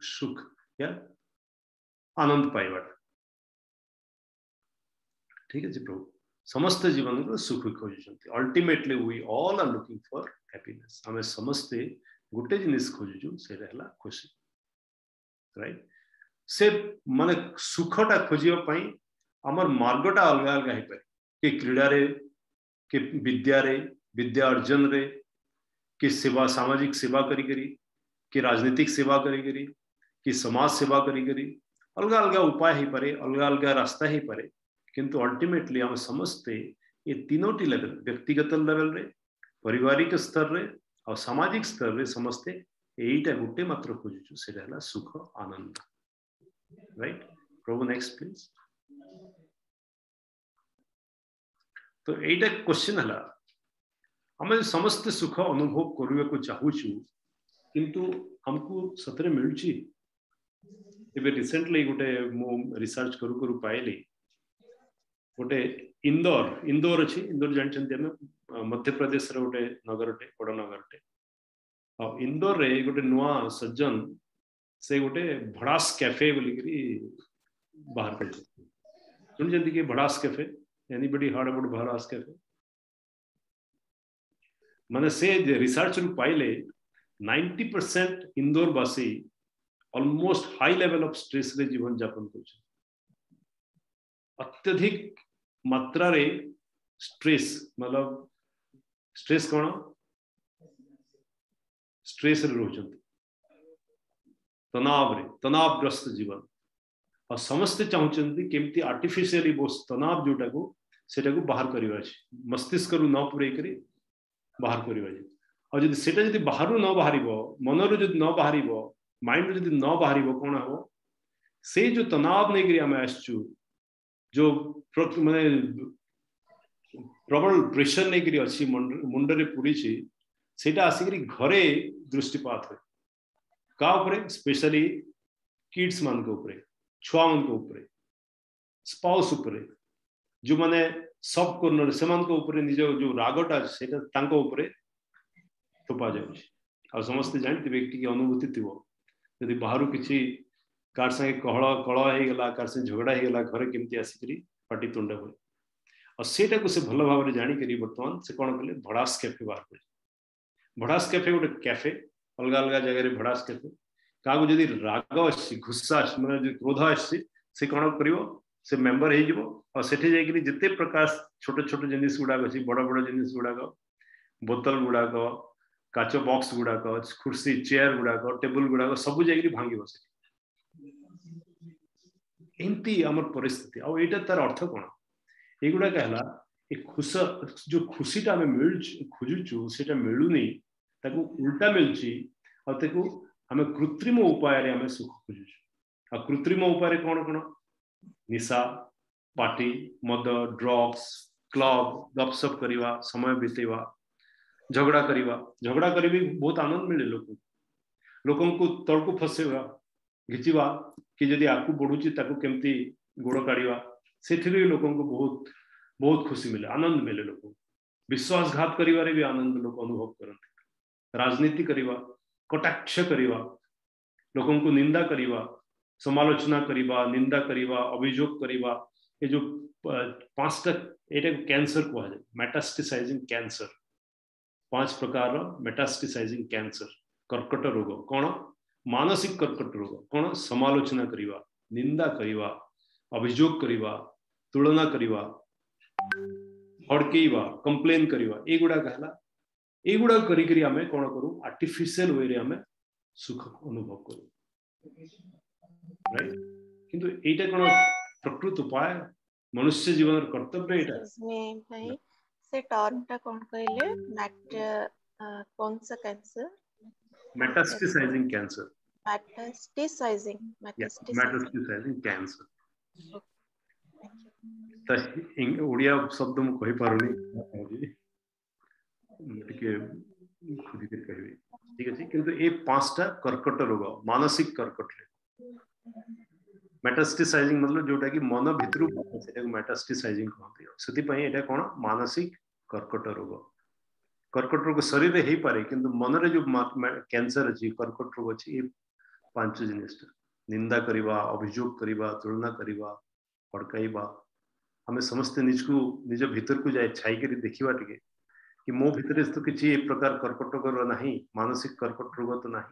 सुख या आनंद पाइबा ठीक अच्छे प्रभु समस्त जीवन सुख खोजुंट ultimately we all are looking for happiness आम समस्ते गोटे जिन खोजु से खुशी राइट से मान सुखटा खोजापी आम मार्गटा अलग अलग हो पाए कि क्रीडारे कि विद्यार विद्या अर्जन रे कि सेवा सामाजिक सेवा करी करी कि राजनीतिक सेवा करी करी कि समाज सेवा करी करी अलग अलग उपाय हो पारे अलग अलग रास्ता हो पारे किंतु अल्टीमेटली आम समस्ते ये तीनोटी लेवल व्यक्तिगत लेवल रे पारिवारिक स्तर रे और सामाजिक स्तर रे समस्ते यहीटा गोटे मात्र खोजुचु से सुख आनंद राइट प्रभु नेक्स्ट प्लीज तो यहीटा क्वेश्चन है आम समस्ते सुख अनुभव करने को चाहूचु किंतु हमको सतरे मिलुची एवं रिसेंटली गोटे मो रिसर्च करू करू पाइली ଗୋଟେ ଇନ୍ଦୋର ଇନ୍ଦୋର ଅଛି ଇନ୍ଦୋର ଜାଣିଛନ୍ତି ଆମେ ମଧ୍ୟପ୍ରଦେଶର ଗୋଟେ ନଗରଟେ ବଡ଼ ନଗରଟେ ଆଉ ଇନ୍ଦୋରରେ ଗୋଟେ ନୂଆ ସର୍ଜନ ସେ ଗୋଟେ ଭଡ଼ାସ କ୍ୟାଫେ ବୋଲିକିରି ବାହାର କରିଛନ୍ତି ଶୁଣିଛନ୍ତି କି Bhadas cafe anybody heard about Bhadas cafe ମାନେ ସେ ରିସର୍ଚ୍ଚରୁ ପାଇଲେ ନାଇଣ୍ଟି ପରସେଣ୍ଟ ଇନ୍ଦୋରବାସୀ ଅଲମୋଷ୍ଟ ହାଇ ଲେଭେଲ ଅଫ୍ ଷ୍ଟ୍ରେସରେ ଜୀବନଯାପନ କରୁଛନ୍ତି अत्यधिक मात्रा रे स्ट्रेस मतलब स्ट्रेस कौन स्ट्रेस रे रोचन तनाव रे तनावग्रस्त जीवन और समस्त चाहते केमती आर्टिफिशियली बो तनाव जोटा को सेटा को बाहर करवा मस्तिष्क रु न पुरे कर बाहर करवा ଆଉ ଯଦି ସେଇଟା ଯଦି ବାହାରୁ ନ ବାହାରିବ ମନରୁ ଯଦି ନ ବାହାରିବ ମାଇଣ୍ଡରୁ ଯଦି ନ ବାହାରିବ କ'ଣ ହେବ ସେଇ ଯୋଉ ତନାବ ନେଇକରି ଆମେ ଆସିଛୁ ଯୋଉ मान प्रबल प्रेसर नहीं करी अच्छी मुंडे पुरी आसिक घरे दृष्टिपात हुए का स्पेशली किड्स मान छुआ मान स्पाउस उपरे जो मैंने सब कर्नर से उपरे निजो जो रागटा सेटा थोपा जा समस्ते जानते टी अनुभूति थी यदि बाहर किसी कार संगे कहल कल हो गला कार झगड़ा हो गला घर केमती आसिकी पटितुंड हुए और सेटा को से भल भाव जाणी बर्तमान से कौन कले भड़ास कैफे बाहर कले भड़ास कैफे गोटे कैफे अलग अलग जगह भड़ास कैफे क्या जो राग आस घुस्सा मैं मतलब जो क्रोध आसी से कौन कर से मेम्बर हो सी जाते प्रकार छोट छोट जिन गुड़ाक अच्छी बड़ बड़ जिन गुड़ाक बोतल गुड़ाक काच बक्स गुड़ाक खुर्सी चेयर गुड़ाक टेबुल गुड़ाक सब जा भांगी ଏମିତି ଆମର ପରିସ୍ଥିତି ଆଉ ଏଇଟା ତାର ଅର୍ଥ କ'ଣ ଏଗୁଡ଼ାକ ହେଲା ଏ ଖୁସ ଯୋଉ ଖୁସିଟା ଆମେ ମିଳୁଛୁ ଖୋଜୁଛୁ ସେଇଟା ମିଳୁନି ତାକୁ ଉଲ୍ଟା ମିଳୁଛି ଆଉ ତାକୁ ଆମେ କୃତ୍ରିମ ଉପାୟରେ ଆମେ ସୁଖ ଖୋଜୁଛୁ ଆଉ କୃତ୍ରିମ ଉପାୟରେ କ'ଣ କ'ଣ ନିଶା ପାର୍ଟି ମଦ ଡ୍ରଗ୍ସ କ୍ଲବ ଗପସପ୍ କରିବା ସମୟ ବିତେଇବା ଝଗଡ଼ା କରିବା ଝଗଡ଼ା କରି ବି ବହୁତ ଆନନ୍ଦ ମିଳେ ଲୋକଙ୍କୁ ଲୋକଙ୍କୁ ତଳକୁ ଫସେଇବା ଘିଚିବା कि जदि आगे बढ़ुची गोड़ काढ़ से लोक बहुत बहुत खुशी मिले आनंद मिले लोक विश्वासघात कर आनंद लोक अनुभव करते राजनीति करवा कटाक्ष करवा लोक निंदा करवा समालोचना करवा निंदा करवा अभिजोग करवा ये जो पांचटा ये कैंसर कह जाए मेटास्टिसाइजिंग कैंसर पांच प्रकार मेटास्टिसाइजिंग कैंसर कर्कट रोग कौन માનસિક કર્કટ રોગ પણ સમાલોચના કરવા નિંદા કરવા અભિયોગ કરવા તુલના કરવા હડકેવા કમ્પ્લેન કરવા એગુડા કહેલા ଏଇଗୁଡାକ କରି କରି ଆମେ କ'ଣ କରୁ ଆର୍ଟିଫିସିଆଲ ୱେରେ ଆମେ ସୁଖ ଅନୁଭବ କରୁ କିନ୍ତୁ ଏଇଟା କ'ଣ ପ୍ରକୃତ ଉପାୟ ମନୁଷ୍ୟ ଜୀବନର କର୍ତ୍ତବ୍ୟ ଏଇଟା ଭାଇ ସେ ଟର୍ମଟା କ'ଣ କହିଲେ କୌନ ସା cancer metastasizing cancer. Metastasizing. Metastasizing, yeah, metastasizing cancer. Odia ଶବ୍ଦ ମୁଁ କହିପାରୁନି ଟିକେ ଖୋଜିକି କହିବି ଠିକ ଅଛି କିନ୍ତୁ ଏ ପାଞ୍ଚଟା କର୍କଟ ରୋଗ ମାନସିକ କର୍କଟରେ ମେଟାଷ୍ଟିସାଇଜିଂ ମତଲବ ଯୋଉଟା କି ମନ ଭିତରୁ ସେଟାକୁ ମେଟାଷ୍ଟିସାଇଜିଂ କହନ୍ତି ସେଥିପାଇଁ ଏଇଟା କ'ଣ ମାନସିକ କର୍କଟ ରୋଗ कर्कट रोग शरीर हो पाए कि मनरे जो कैंसर अच्छी कर्कट रोग अच्छे पांच जिनिसा निंदा करवा अभिजोग करवा तुलना करवा अड़कवा आम समस्ते निजक निज भर को जाए कर देखा टी कि मो भर तो किसी एक प्रकार कर्कट रोग ना मानसिक कर्कट रोग तो ना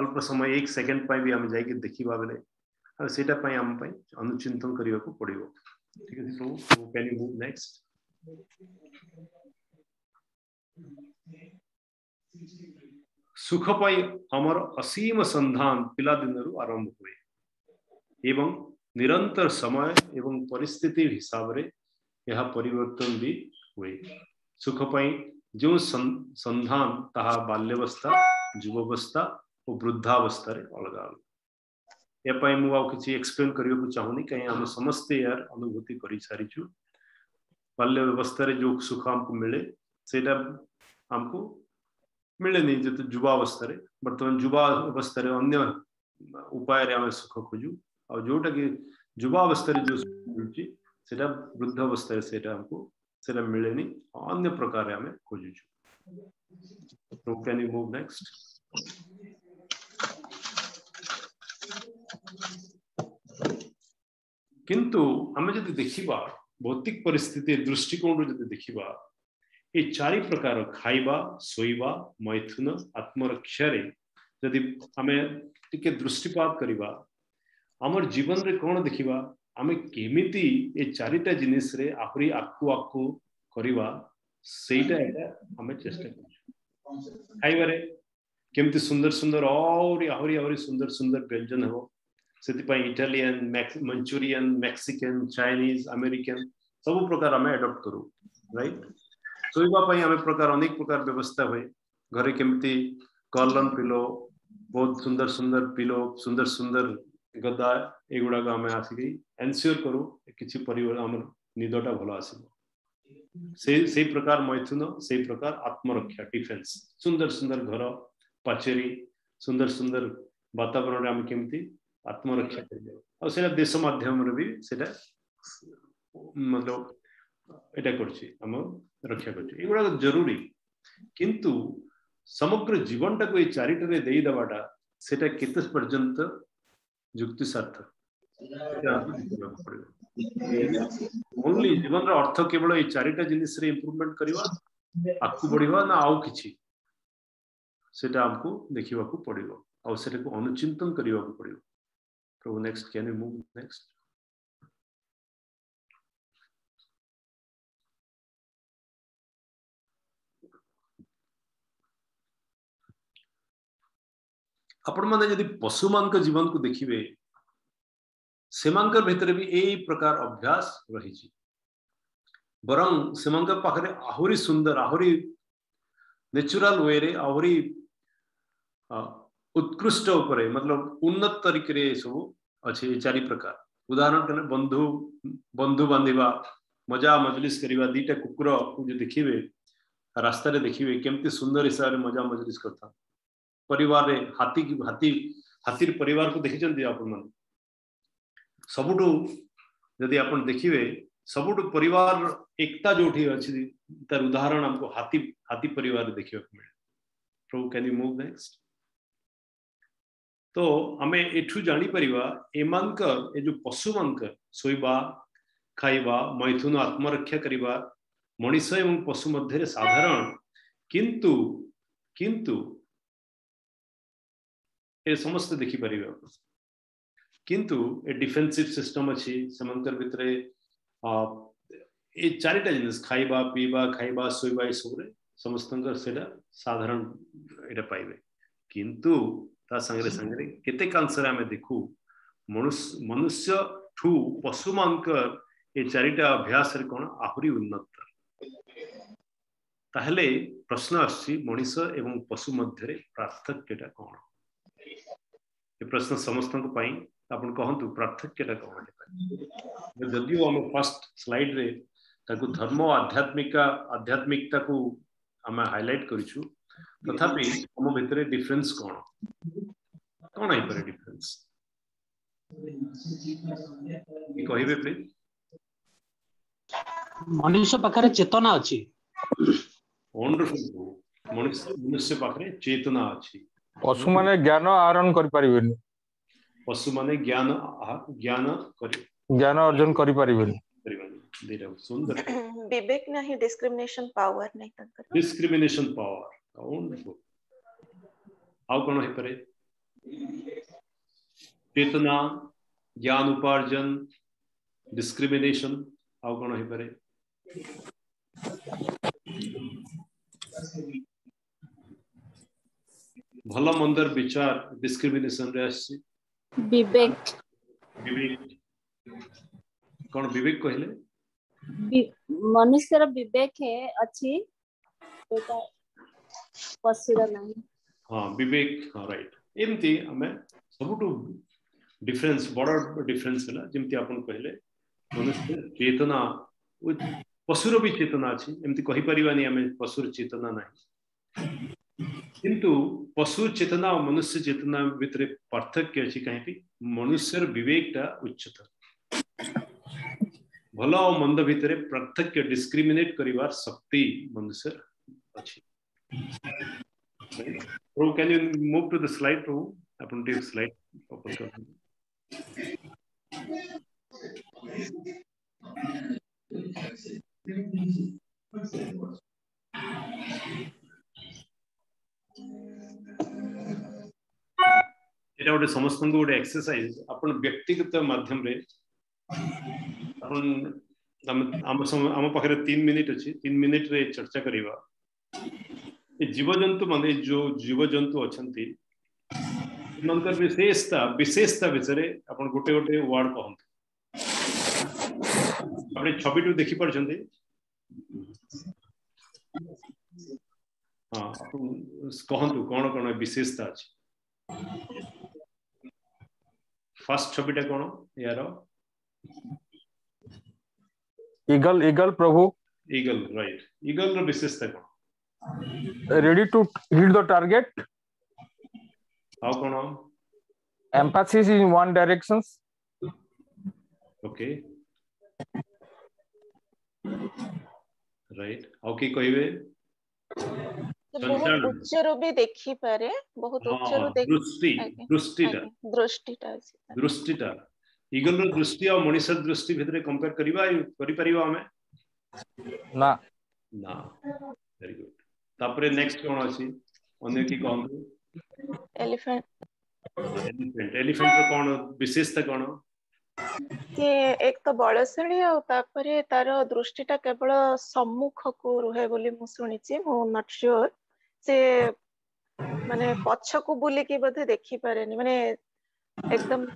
अल्प समय एक सेकेंड पर भी आम जा देखा बेले से आमपाई अनुचिंतन करने को पड़ो ठीक है सुख अमर असीम संधान पिला दिन आरंभ हुए एवं निरंतर समय एवं परिस्थिति हिसाब से यह परिवर्तन भी हुए सुख जो संधान ता बाल्यवस्था जुवावस्था और वृद्धावस्था अलग अलग यापाई मुझे एक्सप्लेन करने चाहूनी कहीं समस्ते यार अनुभूति कर सारी बाल्यवस्था जो सुख आमको मिले से हमको मिले नहीं जो तो जुबा अवस्था बर्तमान तो जुबा अवस्था अन्य उपाय सुख खोजु और कि जुबा अवस्था जो मिलची सेटा वृद्ध अवस्था रे मिले नहीं अन्य प्रकार खोज हमें खोजु तो किंतु हमें भौतिक परिस्थिति दृष्टिकोण रे जब देखिबा ये चार प्रकार खाइबा सोइबा मैथुन आत्मरक्षार जदि आम टे दृष्टिपात करवा आम जीवन में कौन देखा आम केमी ये चारिटा जिनिस आहरी आकु आकु करवा सेटा आम चेस्ट खाइबारे सुंदर सुंदर आहरी आहरी आहरी सुंदर सुंदर व्यंजन हे से Italian Manchurian Mexican Chinese American सब प्रकार आम एडप्ट करू रईट right? शोवाप प्रकार अनेक प्रकार व्यवस्था हुए घर केमती कलम पिलो बहुत सुंदर सुंदर पिलो सुंदर सुंदर गदा एगुड़ाक आम आसिक एनसीोर करू कि पर निदा भल आस प्रकार मैथुन से प्रकार आत्मरक्षा डिफेन्स सुंदर सुंदर घर पचेरी सुंदर सुंदर वातावरण आम के आत्मरक्षा कर देश मध्यम भी मतलब এটা করছি আমা রক্ষা করছি এইটা জরুরি কিন্তু সমগ্র জীবনটাকে এই চারিটা রে দেই দবাটা সেটা কতস পর্যন্ত যুক্তি サート এটা হল জীবনৰ অর্থ কেৱল এই চারিটা জিনিসৰ ইমপ্রুভমেন্ট কৰিব আৰু বৃদ্ধিবা না আৰু কিছি সেটা আমাক দেখিবাক পঢ়িব আৰু সেটাক অনুচিন্তন কৰিব লাগিব তেনু নেক্সট কেনে মুভ নেক্সট आपण मैंने पशु मान जीवन को देखिए से भितर भी यही प्रकार अभ्यास रही बर से पाखे आहरी सुंदर आहरी नेचुरल वे रे आहरी उत्कृष्ट उपरे मतलब उन्नत तरीके सब अच्छे चार प्रकार उदाहरण कहने बंधु बंधु बांधा मजा मजलिस करवा दीटा कुकुर को देखिए रास्त देखिए केमती सुंदर हिसाब से मजा मजलिस करता परिवार रे हाथी की हाथी हाथीर परिवार को देखी आप सब जदि आप देखिए सब परिवार एकता जो अच्छी तार उदाहरण आपको हाथी हाथी परिवार देखा मिले प्रभु कैन यू मूव नेक्स्ट तो आम एठ जापर एम ए जो पशु शोवा खाइबा मैथुन आत्मरक्षा कर मनिष एवं पशु मध्य साधारण किंतु किंतु ए समस्त देखी पारे किंतु ए सिस्टम अच्छी से भितर ए चारिटा जिन खाइबा पीवा खाइबा शोवा ये सब समस्त साधारण ये पाइबे किंतु सांगरे देखु मनुष्य मनुष्य ठू पशु मानकर ए चारिटा अभ्यास कौन आहरी उन्नत प्रश्न आसी मनुष्य एवं पशु मध्य पार्थक्यटा कौन प्रश्न समस्त कहतु तो पार्थक्यटा कौन जदिव आम फर्स्ट स्लाइड्रे धर्म आध्यात्मिक आध्यात्मिकता को आम हाइलाइट कर तथापि आम भितर डिफरेन्स कौन कौन हो डिफरेन्स कहे प्लीज मनुष्य चेतना अच्छी मनुष्य मनुष्य चेतना अच्छी पशु मान ज्ञान आहरण कर पशु मान ज्ञान ज्ञान ज्ञान अर्जन कर विवेक नहीं डिस्क्रिमिनेशन पावर नहीं तंकर डिस्क्रिमिनेशन पावर आउ कौन है परे चेतना ज्ञान उपार्जन डिस्क्रिमिनेशन आउ कौन है परे ଭଲ ମନ୍ଦର ବିଚାର ଡିସ୍କ୍ରିମିନେସନରେ ଆସିଛି ବିବେକ ବିବେକ କଣ ବିବେକ କହିଲେ ମନୁଷ୍ୟର ବିବେକ ହେ ଅଛି ସେଟା ପଶୁର ନାହିଁ ହଁ ବିବେକ ହଁ ରାଇଟ ଏମିତି ଆମେ ସବୁଠୁ ଡିଫରେନ୍ସ ବଡ ଡିଫରେନ୍ସ ହେଲା ଯେମିତି ଆପଣ କହିଲେ ମନୁଷ୍ୟ ଚେତନା ପଶୁର ବି ଚେତନା ଅଛି ଏମିତି କହିପାରିବାନି ଆମେ ପଶୁର ଚେତନା ନାହିଁ किंतु पशु चेतना और मनुष्य चेतना भितर पार्थक्य अच्छी कहीं भी मनुष्य विवेक टा उच्चतर भल और मंद भितर पार्थक्य डिस्क्रिमिनेट तो कर शक्ति मनुष्य अच्छी you move to the slide the अपन Prabhu? स्लाइड ओपन कर Thank you. ଏଇଟା ଗୋଟେ ସମସ୍ତଙ୍କୁ ଗୋଟେ ଏକ୍ସରସାଇଜ ଆପଣ ବ୍ୟକ୍ତିଗତ ମାଧ୍ୟମରେ ଆପଣ ଆମ ଆମ ପାଖରେ ତିନି ମିନିଟ୍ ଅଛି ତିନି ମିନିଟ୍ରେ ଚର୍ଚ୍ଚା କରିବା ଏ ଜୀବଜନ୍ତୁ ମାନେ ଯୋଉ ଜୀବଜନ୍ତୁ ଅଛନ୍ତି ସେମାନଙ୍କର ବିଶେଷତା ବିଶେଷତା ବିଷୟରେ ଆପଣ ଗୋଟେ ଗୋଟେ ୱାର୍ଡ କହନ୍ତୁ ଆପଣ ଛବିଟିକୁ ଦେଖିପାରୁଛନ୍ତି हाँ, तो कहतु तो, कौन कौन विशेषता अच्छे फर्स्ट छविटा कौन यार ईगल ईगल प्रभु ईगल राइट ईगल रो विशेषता कौन ready to hit the target how कौन emphasis in one directions okay right how की ବହୁତ ଉଚ୍ଚରୁ ବି ଦେଖିପାରେ ବହୁତ ଉଚ୍ଚରୁ ଦୃଷ୍ଟି ଦୃଷ୍ଟିଟା ଦୃଷ୍ଟିଟା ଦୃଷ୍ଟିଟା ଇଗଲର ଦୃଷ୍ଟି ଆଉ ମଣିଷ ଦୃଷ୍ଟି ଭିତରେ କମ୍ପେୟାର କରିବା କରିପାରିବା ଆମେ ନା ନା ଭେରି ଗୁଡ୍ ତାପରେ ନେକ୍ସଟ କ'ଣ ଅଛି ଅନ୍ୟ କି କହନ୍ତୁ ଏଲିଫେଣ୍ଟ ଏଲିଫେଣ୍ଟ ଏଲିଫେଣ୍ଟର କ'ଣ ବିଶେଷତା କ'ଣ ସେ ଏକ ତ ବଳଶାଳୀ ଆଉ ତାପରେ ତାର ଦୃଷ୍ଟିଟା କେବଳ ସମ୍ମୁଖକୁ ରୁହେ ବୋଲି ମୁଁ ଶୁଣିଛି ମୁଁ ନଟ୍ ସିଓର ସେ ମାନେ ପଛକୁ ବୁଲିକି ବୋଧେ ଦେଖିପାରେନି ମାନେ एकदम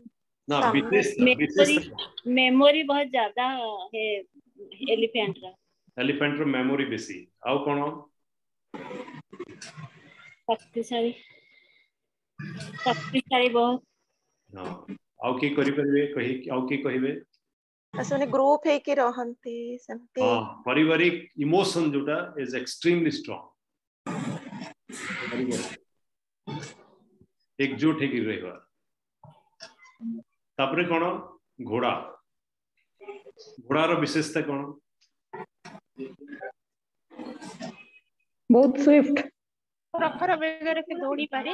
मेमोरी बहुत ज्यादा है एलिफेंट का एलिफेंट रो मेमोरी बेसी आउ कोन शक्तिशाली शक्तिशाली बहुत हां आउ की करि परबे कहि आउ की कहिबे ସେମାନେ ଗ୍ରୁପ ହେଇକି ରହନ୍ତି ସେମିତି ହଁ ପାରିବାରିକ ଇମୋସନ ଯୋଉଟା ଇଜ ଏକ୍ସଟ୍ରିମଲି ଷ୍ଟ୍ରଙ୍ଗ एकजुट होपर कौन घोड़ा घोड़ार विशेषता कौन बहुत स्विफ्ट प्रखर वेगरे से दौड़ी पारे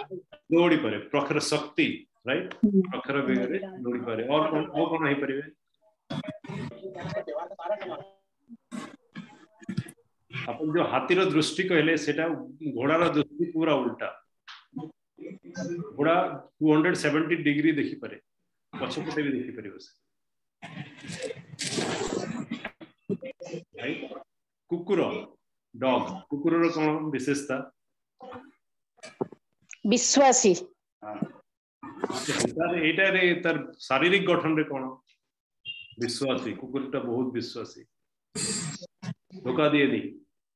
दौड़ी पारे प्रखर शक्ति राइट हम्म। प्रखर वेगरे दौड़ी पारे और कौन और कौन नहीं पारे अपन जो हाथीर दृष्टि कहले सेटा घोड़ार दृष्टि पूरा उल्टा घोड़ा टू हंड्रेड सेवेन्टी डिग्री देखिपे पछपटे भी देखिपर से कुकुर डग कुकुर कौन विशेषता विश्वासी এইটারে তার শারীরিক গঠনরে কোন বিশ্বাসী কুকুরটা বহুত বিশ্বাসী ধোকা দিয়ে দিই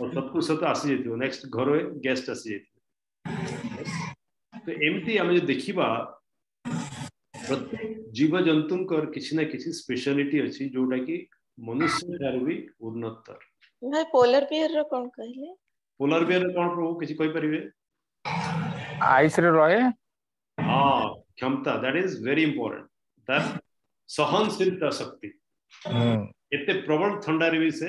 और सबको સત આસી જતી નેક્સ્ટ ઘરો ગેસ્ટ આસી જતી તો એમતી અમે જો દેખીબા પ્રત્યેક જીવજંતુંકર કિછી ના કિછી સ્પેશિયાલિટી અછી જોટા કે મનુષ્ય ઠારુ બી ઉન્નતતર ભાઈ પોલર બિયર રો કોણ કહેલે પોલર બિયર કોણ પ્રભુ કિછી કહી પરિવે આઈસ રે રહે હા ક્ષમતા that is very important that સહનશીલતા શક્તિ એતે પ્રબળ ઠંડારે બી સે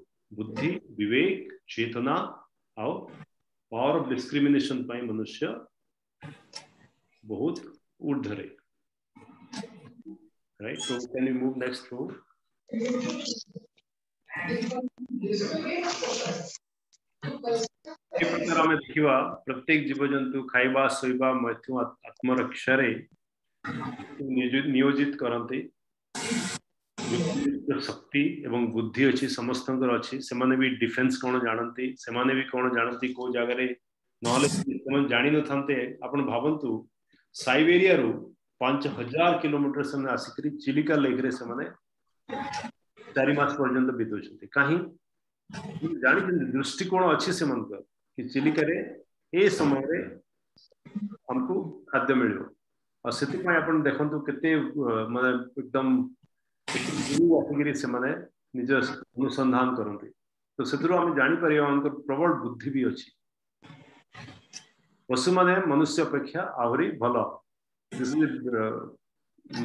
बुद्धि विवेक चेतना और पावर ऑफ डिस्क्रिमिनेशन पाई मनुष्य बहुत ऊर्धर है right so can you move next floor देखा प्रत्येक जीव जंतु खाइबा शोवा मध्यम आत्मरक्षा नियोजित करते शक्ति एवं बुद्धि अच्छी समस्त अच्छी से डिफेन्स कौन जानते से कौन जानते कौ जगार ना जान न था आप भावतु सैबेरिया पांच हजार किलोमीटर से आसिक चिलिका लेकिन चार पर्यटन बीतौते कहीं जानते दृष्टिकोण अच्छी से चिलिकार ए समय खाद्य मिल और से देखते मैं एकदम ଗୁରୁ ଆସିକିରି ସେମାନେ ନିଜ ଅନୁସନ୍ଧାନ କରନ୍ତି ତ ସେଥିରୁ ଆମେ ଜାଣିପାରିବା ମାନଙ୍କର ପ୍ରବଳ ବୁଦ୍ଧି ବି ଅଛି ପଶୁମାନେ ମନୁଷ୍ୟ ଅପେକ୍ଷା ଆହୁରି ଭଲ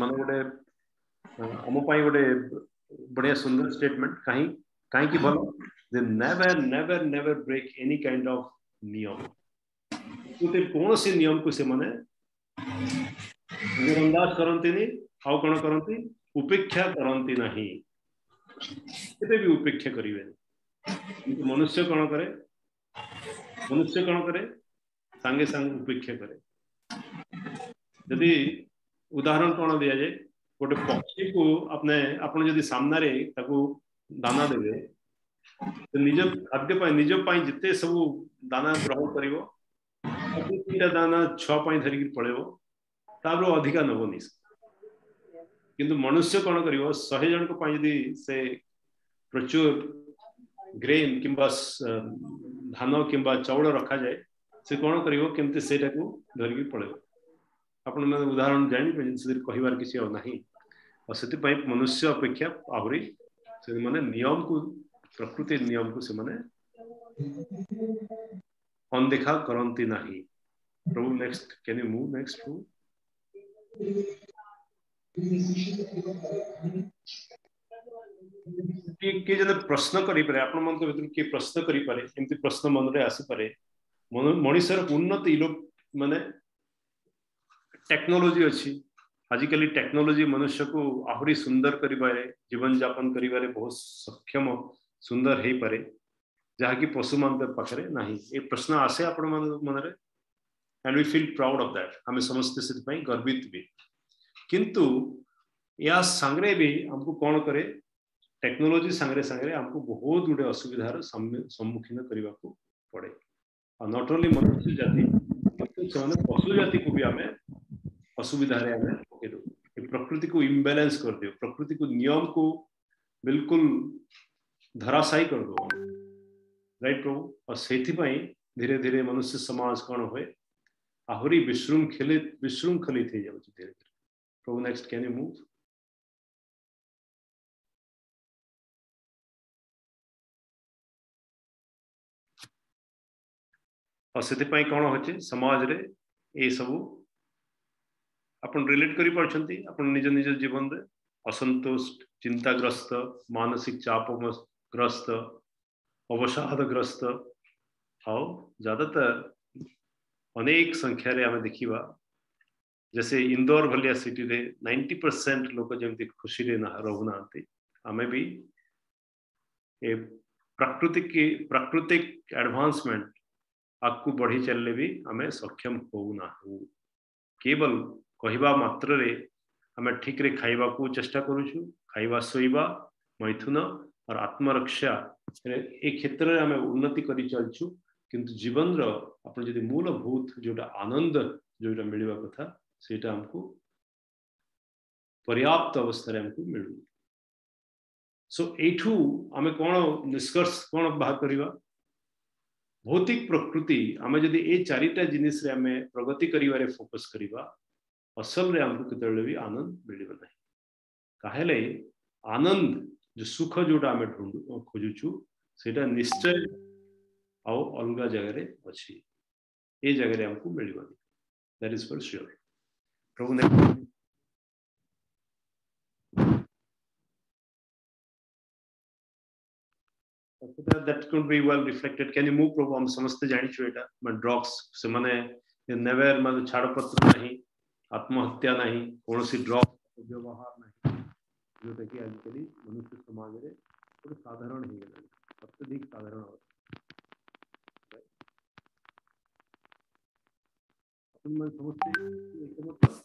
ମାନେ ଗୋଟେ ଆମ ପାଇଁ ଗୋଟେ ବଢିଆ ସୁନ୍ଦର ଷ୍ଟେଟମେଣ୍ଟ କାହିଁ କାହିଁକି ଭଲ ଯେ never never never break any kind of ନିୟମ ଗୋଟେ କୌଣସି ନିୟମକୁ ସେମାନେ ନଜରଅନ୍ଦାଜ କରନ୍ତିନି ଆଉ କ'ଣ କରନ୍ତି उपेक्षा करती ना केते भी उपेक्षा करे मनुष्य कौन करे मनुष्य कौन करे सांगे सांगे उपेक्षा करे यदि उदाहरण कौन दि जाए गोटे पक्षी को अपने आपड़ जदि सामने दाना देवे तो निज खाद्य निज निजपाई जिते सब दाना ग्रहण कर तीन दाना छुआ धरिक पलैब तापर अधिका नबनी से कि मनुष्य कौन कर शहे जन जी से प्रचुर ग्रेन कि धान कि चाउल रखा जाए से कौन करा उदाहरण जानते हैं कहार किसी से मनुष्य अपेक्षा आहरी से मैंने नियम को प्रकृति नियम को से अनदेखा करती ना प्रभु next can you move next प्रभु के जने प्रश्न करी परे आपन मन के भीतर के प्रश्न करी परे एमति प्रश्न मन रे मनुष्य को आहुरी सुंदर करिवारे जीवन जापन कर बहुत सक्षम सुंदर हे परे जहा कि पशु मान पाखे पखरे नाही ए प्रश्न आसे आपन मन रे and we feel proud of that हमें समस्त से गर्वित भी किंतु या संगे भी आमको कौन करे टेक्नोलोजी संगे संगे आमको बहुत गुड़े असुविधार सम्मुखीन करने को पड़े और नट ओनली मनुष्य जाति पशु जाति को भी आम असुविधार पकड़ प्रकृति को इम्बालांस कर दियो प्रकृति को नियम को बिल्कुल धराशायी कर दो राइट प्रभु और से धीरे धीरे मनुष्य समाज कौन हुए आहरी विश्रृंखलित विश्रृंखलित हो जाए धीरे धीरे Go next, can you move? आई कौन हो समाज रे ये सब रिलेट कर निज निज जीवन रे असंतोष चिंताग्रस्त मानसिक चाप ग्रस्त अवसादग्रस्त हाँ ज्यादातर अनेक संख्या रे आम देखा जैसे इंदौर भलिया सिटी रे नाइंटी परसेंट लोग जमी खुशी रोना आम भी ए प्राकृतिक प्राकृतिक एडभांसमेंट आगे बढ़ी चलने भी आम सक्षम होना हो केवल कहवा मात्र ठीक रे खावा को चेष्टा करुचु शोवा मैथुन और आत्मरक्षा एक क्षेत्र में आम उन्नति कर चलचु किंतु जीवन रो आपण मूलभूत आनंद जो मिलवा कथा सेटा पर्याप्त अवस्था रे सो एठु आमे कोण निष्कर्ष कोण बाहर करिवा भौतिक प्रकृति आमे जदि ए चारिटा जिनिस प्रगति कर फोकस करिवा असल के भी आनंद मिले नै काहेले आनंद जो सुख जो आमे निश्चय आउ जगह रे अछि जगह रे दैट इज फॉर श्योर प्रभु ने that couldn't be well reflected. Can you move, Prabhu? हम समझते जानी छू एटा बट ड्रग्स से माने नेवर माने छाड़पत्र नहीं आत्महत्या नहीं कौनसी ड्रग्स व्यवहार नहीं जोटा कि आजिकल मनुष्य समाज में गोटे साधारण हो अत्यधिक साधारण समझते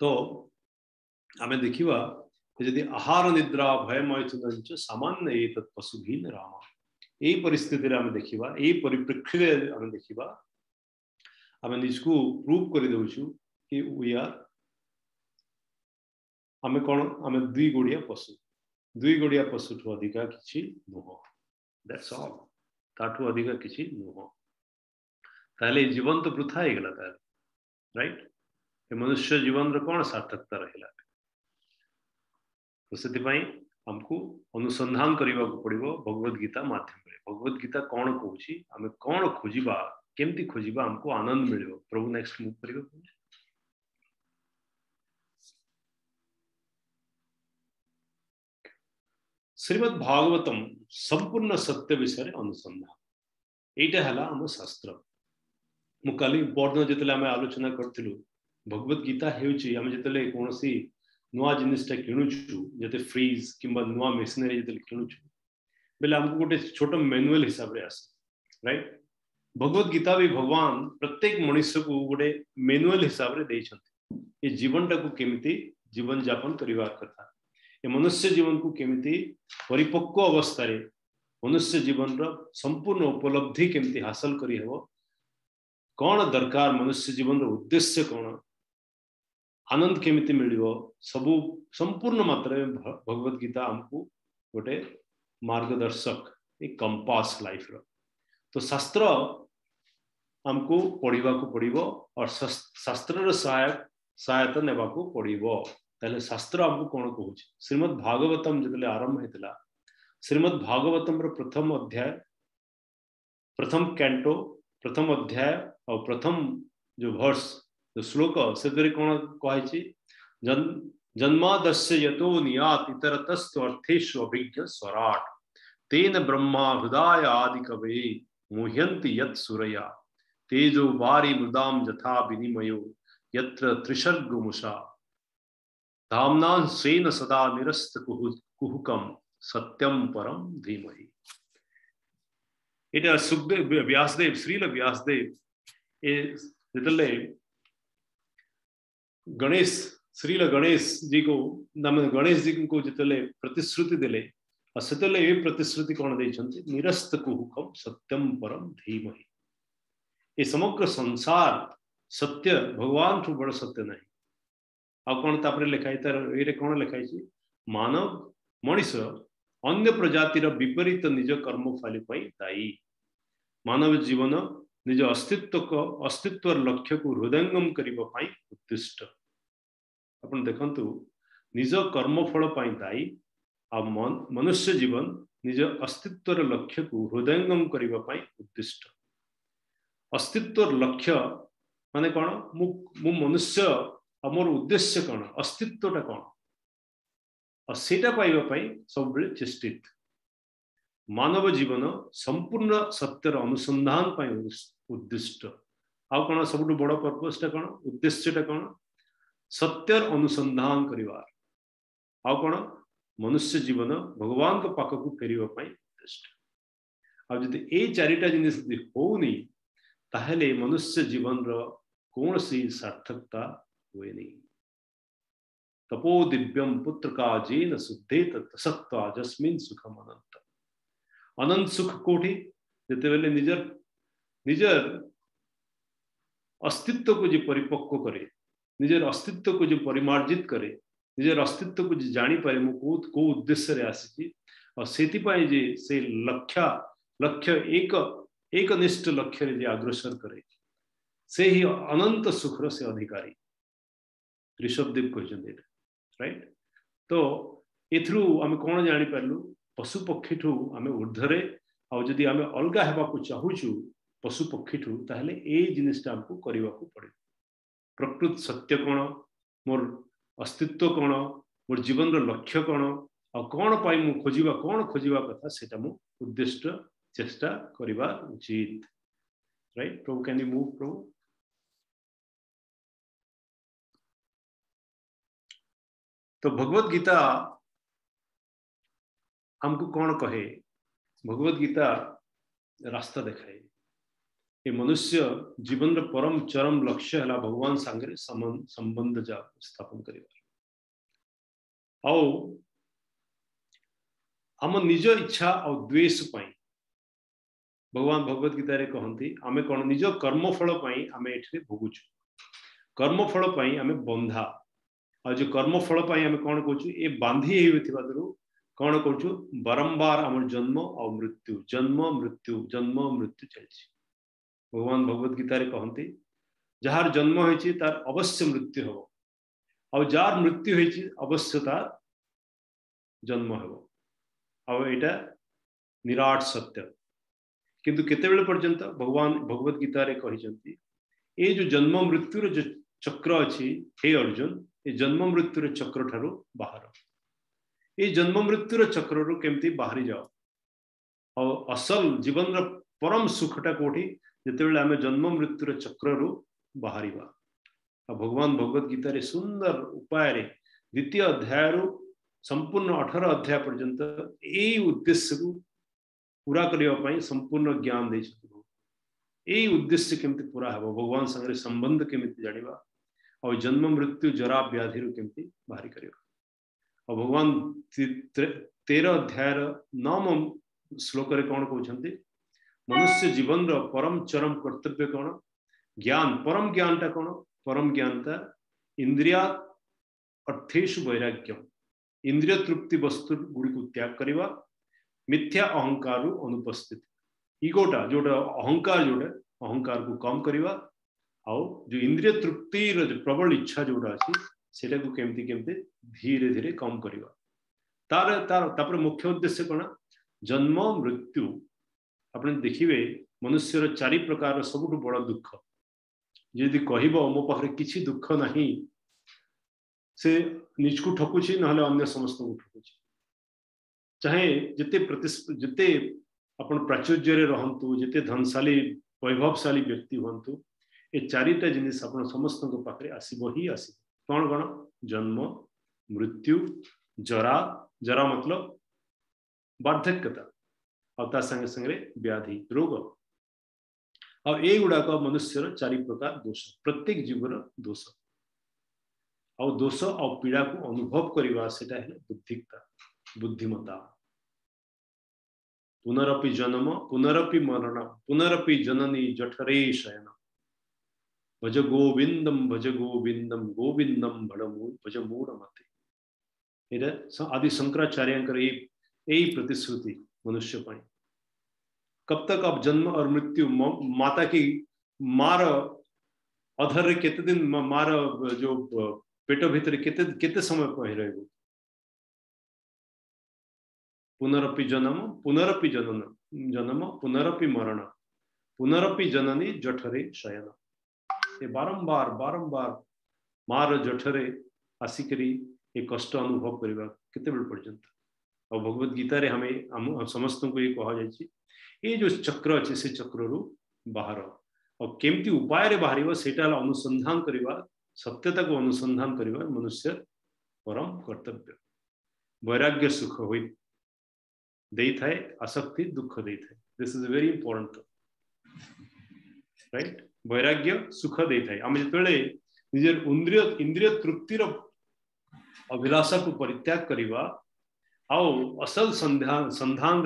तो आम देखा जी आहार निद्रा भयमय चुनाव सामान्य पशुहीन राम यही परिस्थिति रे देखा यही परिप्रेक्षी आम देखा आम निजू प्रूव कर दौ कि आम कौन आम दुई गोड़िया पशु दुई गोड़िया पशु ठू अधिका नुह दैट्स अल ता अधिका कि नुह वृथा हो गला राइट मनुष्य जीवन कौन सार्थकता रहा तो से आमको अनुसंधान करने को पड़ो भगवद गीता मध्यम भगवद गीता कौन कहूँ आम कौन खोजा केमती खोजा आमको आनंद मिल प्रभु नेक्स्ट मुव कर श्रीमद भागवतम संपूर्ण सत्य विषय अनुसंधान यहाँ आम शास्त्र मुझे बर्दन जो आलोचना करूँ ଭଗବତ ଗୀତା ହେଉଛି ଆମେ ଯେତେବେଳେ କୌଣସି ନୂଆ ଜିନିଷଟା କିଣୁଛୁ ଯେତେ ଫ୍ରିଜ୍ କିମ୍ବା ନୂଆ ମେସିନାରୀ ଯେତେବେଳେ କିଣୁଛୁ ବୋଲେ ଆମକୁ ଗୋଟେ ଛୋଟ ମ୍ୟାନୁଆଲ ହିସାବରେ ଆସେ ରାଇଟ୍ ଭଗବତ ଗୀତା ବି ଭଗବାନ ପ୍ରତ୍ୟେକ ମଣିଷକୁ ଗୋଟେ ମ୍ୟାନୁଆଲ ହିସାବରେ ଦେଇଛନ୍ତି ଏ ଜୀବନଟାକୁ କେମିତି ଜୀବନଯାପନ କରିବା କଥା ଏ ମନୁଷ୍ୟ ଜୀବନକୁ କେମିତି ପରିପକ୍ୱ ଅବସ୍ଥାରେ ମନୁଷ୍ୟ ଜୀବନର ସମ୍ପୂର୍ଣ୍ଣ ଉପଲବ୍ଧି କେମିତି ହାସଲ କରିହେବ କ'ଣ ଦରକାର ମନୁଷ୍ୟ ଜୀବନର ଉଦ୍ଦେଶ୍ୟ କ'ଣ आनंद केमी मिल सब संपूर्ण मात्र भगवद गीता आमको गोटे मार्गदर्शक कंपास लाइफ रो तो शास्त्र आमको पढ़ा को और शास्त्र सहायक सहायता नेवा को पड़ो शास्त्र आमको कौन कह श्रीमद भागवतम जो आरंभ होता श्रीमद भागवतम प्रथम अध्याय प्रथम कैंटो प्रथम अध्याय और प्रथम जो भर्स तो श्लोक से कौन कह जन्मादस्य यतो नियात् इतरतस्तु अर्थेषु अभिज्ञ स्वराट तेन ब्रह्मा हृदय आदि कवे मुह्यंति यत सुरया तेजो बारी मृदाम जथा विनिमयो यत्र त्रिशर्ग मुषा धामना सेन सदा निरस्त कुहुकम सत्यम परम धीमहि It is Sukdev, Vyasdev, Srila Vyasdev is little Ganesh Srila Ganesh ji को नाम गणेश जी को जितने प्रतिश्रुति दे से प्रतिश्रुति कौन देखते निरस्त कुहुक सत्यम परम धीम ही ये समग्र संसार सत्य भगवान ठू तो बड़ सत्य ना तो आपरे लिखाई तार ये कौन लिखाई मानव मनीष अन्य प्रजातिर विपरीत निज कर्म फल दायी मानव जीवन निज अस्तित्व अस्तित्व लक्ष्य को हृदयंगम करने उद्दिष्ट ଆପଣ ଦେଖନ୍ତୁ ନିଜ କର୍ମଫଳ ପାଇଁ ଦାୟୀ ଆଉ ମନୁଷ୍ୟ ଜୀବନ ନିଜ ଅସ୍ତିତ୍ୱର ଲକ୍ଷ୍ୟକୁ ହୃଦୟଙ୍ଗମ କରିବା ପାଇଁ ଉଦ୍ଦିଷ୍ଟ ଅସ୍ତିତ୍ୱର ଲକ୍ଷ୍ୟ ମାନେ କ'ଣ ମୁଁ ମୁଁ ମନୁଷ୍ୟ ଆଉ ମୋର ଉଦ୍ଦେଶ୍ୟ କ'ଣ ଅସ୍ତିତ୍ୱଟା କ'ଣ ଆଉ ସେଇଟା ପାଇବା ପାଇଁ ସବୁବେଳେ ଚେଷ୍ଟିତ ମାନବ ଜୀବନ ସମ୍ପୂର୍ଣ୍ଣ ସତ୍ୟର ଅନୁସନ୍ଧାନ ପାଇଁ ଉଦ୍ଦିଷ୍ଟ ଆଉ କ'ଣ ସବୁଠୁ ବଡ଼ ପର୍ପଜ୍ଟା କ'ଣ ଉଦ୍ଦେଶ୍ୟଟା କ'ଣ सत्य अनुसंधान कर कौन मनुष्य जीवन भगवान पाखक फेरवाई उद्दिष्ट आज जब ये चारिटा जिन होनी ताहले मनुष्य जीवन कौन सी सार्थकता हुए नहीं तपो दिव्यम पुत्र का जेन शुद्धे तत्सत्वा जस्मिन सुखम अनंत अनंत सुख कोठी जिते बेले निजर निजर अस्तित्व को जो परिपक्व करे निजर अस्तित्व को जो परिमार्जित करे निजर अस्तित्व को जापर मु उद्देश्य आसपाई जे से लक्ष्य लक्ष्य एक एक निष्ठ लक्ष्य जे अग्रसर करे से ही अनंत सुखर से अधिकारी ऋषभदेव कहते राइट तो एथरु आम कौन जापरल पशुपक्षी आम ऊर्धर आदि आम अलग हेबाक चाहूचु पशुपक्षी ठूँ तेल ये जिनको करने को पड़े ପ୍ରକୃତ ସତ୍ୟ କ'ଣ ମୋର ଅସ୍ତିତ୍ୱ କ'ଣ ମୋର ଜୀବନର ଲକ୍ଷ୍ୟ କ'ଣ ଆଉ କ'ଣ ପାଇଁ ମୁଁ ଖୋଜିବା କ'ଣ ଖୋଜିବା କଥା ସେଇଟା ମୁଁ ଉଦ୍ଦିଷ୍ଟ ଚେଷ୍ଟା କରିବା ଉଚିତ ରାଇଟ୍ ପ୍ରଭୁ କ୍ୟାନ୍ ୟୁ ମୁଭ୍ ପ୍ରଭୁ ତ ଭଗବତ ଗୀତା ଆମକୁ କ'ଣ କହେ ଭଗବତ ଗୀତା ରାସ୍ତା ଦେଖାଏ ଏ ମନୁଷ୍ୟ ଜୀବନର ପରମ ଚରମ ଲକ୍ଷ୍ୟ ହେଲା ଭଗବାନ ସାଙ୍ଗରେ ସମ୍ବନ୍ଧ ସ୍ଥାପନ କରିବା ଆଉ ଆମ ନିଜ ଇଚ୍ଛା ଆଉ ଦ୍ୱେଷ ପାଇଁ ଭଗବାନ ଭଗବତ ଗୀତାରେ କହନ୍ତି ଆମେ କ'ଣ ନିଜ କର୍ମ ଫଳ ପାଇଁ ଆମେ ଏଠାରେ ଭୋଗୁଛୁ କର୍ମ ଫଳ ପାଇଁ ଆମେ ବନ୍ଧା ଆଉ ଯୋଉ କର୍ମ ଫଳ ପାଇଁ ଆମେ କ'ଣ କହୁଛୁ ଏ ବାନ୍ଧି ହେଇଥିବା ଦୂରୁ କ'ଣ କରୁଛୁ ବାରମ୍ବାର ଆମର ଜନ୍ମ ଆଉ ମୃତ୍ୟୁ ଜନ୍ମ ମୃତ୍ୟୁ ଜନ୍ମ ମୃତ୍ୟୁ ଚାଲିଛି भगवान भगवत गीतारे कहते जार जन्म हो तार अवश्य मृत्यु हम आ मृत्यु हो अवश्य तार जन्म हे आटा निराट सत्य किंतु केते पर्यंत भगवान भगवत गीता रे कहिसेंती जो जन्म मृत्यु रो जो चक्र अच्छी हे अर्जुन ए जन्म मृत्यु चक्र ठारो बाहर ए जन्म मृत्यु चक्र रो के बाहरी जाओ और असल जीवन रम परम सुखटा कोठी जिते आम जन्म मृत्युर चक्र रु बाहर भगवान भगवद गीत सुंदर उपाय द्वितीय अध्याय संपूर्ण अठर अध्याय पर्यत यही उद्देश्य पूरा करने संपूर्ण ज्ञान दे उद्देश्य केमी पूरा हे भगवान सागर संबंध के जानवा और जन्म मृत्यु जरा व्याधि के बाहरी कर भगवान तेरह अध्याय नवम श्लोक कौन कहते मनुष्य जीवन रम परम चरम कर्तव्य कौन ज्ञान परम ज्ञान टा कौन परम ज्ञान टा इंद्रिया अर्थेश वैराग्य इंद्रिय तृप्ति वस्तु गुड को त्याग करवा मिथ्या अहंकार अनुपस्थित इगोटा जो अहंकार जो अहंकार को कम करवा आउ जो इंद्रिय तृप्ति प्रबल इच्छा जो अच्छी से धीरे धीरे कम करवा तार तार मुख्य उद्देश्य कौन जन्म मृत्यु आपने देखिए मनुष्य चारि प्रकार सब बड़ दुख जी कह मो पाखे कि दुख ना से निजकू ठकुच ना समस्त को ठकुच चाहे जिते जिते आपण प्राचुर्य रुंतु जिते धनशाली वैभवशाली व्यक्ति हूँ ये चारिटा जिनस समस्त पाखे आसब ही आस कौन कौन जन्म मृत्यु जरा जरा मतलब बार्धक्यता और तत्संग संगे व्याधि रोग अब ये गुड़ाक मनुष्य चारि प्रकार दोष प्रत्येक जीवर दोष आउ दोष पीड़ा को अनुभव करवा से बुद्धिकता बुद्धिमता पुनरपि जन्म पुनरपि मरण पुनरपि जननी जठरे शयन भज गोविंदम भज गोविंदम गोविंदम भड़मूल भज मूढ़ मत आदि शंकराचार्य प्रतिश्रुति मनुष्य पाई कब तक आप जन्म और मृत्यु माता की मार अधर कितने दिन मार जो पेटो भीतर कितने कितने समय पह रहे हो पुनरपि जन्म पुनरपि जनन जन्म पुनरपि मरण पुनरपि जननी जठरे शयन ये बारंबार बारंबार मार जठरे आसिकरी ये कष्ट अनुभव करवा केत पर्यटन ଆଉ ଭଗବତ ଗୀତାରେ ଆମେ ଆମ ସମସ୍ତଙ୍କୁ ଇଏ କୁହାଯାଇଛି ଏ ଯୋଉ ଚକ୍ର ଅଛି ସେ ଚକ୍ରରୁ ବାହାର ଆଉ କେମିତି ଉପାୟରେ ବାହାରିବ ସେଇଟା ହେଲା ଅନୁସନ୍ଧାନ କରିବା ସତ୍ୟତାକୁ ଅନୁସନ୍ଧାନ କରିବା ମନୁଷ୍ୟ ପରମ କର୍ତ୍ତବ୍ୟ ବୈରାଗ୍ୟ ସୁଖ ହୋଇ ଦେଇଥାଏ ଆସକ୍ତି ଦୁଃଖ ଦେଇଥାଏ this is very important right ବୈରାଗ୍ୟ ସୁଖ ଦେଇଥାଏ ଆମେ ଯେତେବେଳେ ନିଜର ଇନ୍ଦ୍ରିୟ ଇନ୍ଦ୍ରିୟ ତୃପ୍ତିର ଅଭିଳାଷକୁ ପରିତ୍ୟାଗ କରିବା आओ असल संध्या संधान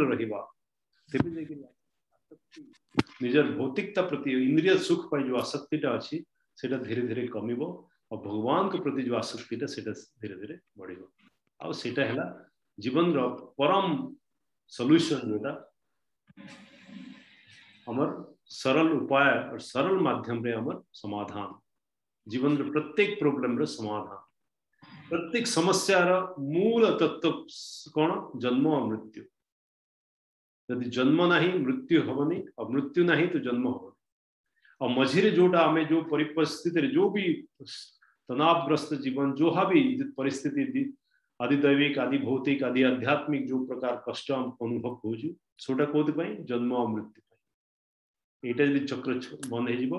निजर भौतिकता प्रति इंद्रिय सुख पर जो आसक्ति अच्छी धीरे धीरे कम और भगवान के प्रति जो आसक्ति धीरे धीरे बढ़ा है जीवन रम सल्यूशन जो अमर सरल उपाय और सरल माध्यम रे अमर समाधान जीवन रे प्रत्येक प्रॉब्लम रे समाधान प्रत्येक समस्या मूल तत्व कौन जन्म और मृत्यु यदि जन्म ना मृत्यु हमी और मृत्यु नहीं तो जन्म हम और मझेरे जोटा जो परिस्थिति जो भी तनावग्रस्त जीवन जो भी परिस्थिति आदि दैविक आदि भौतिक आदि आध्यात्मिक जो प्रकार कष्ट अनुभव होटा कौन पर जन्म और मृत्यु यहाँ जब चक्र बंद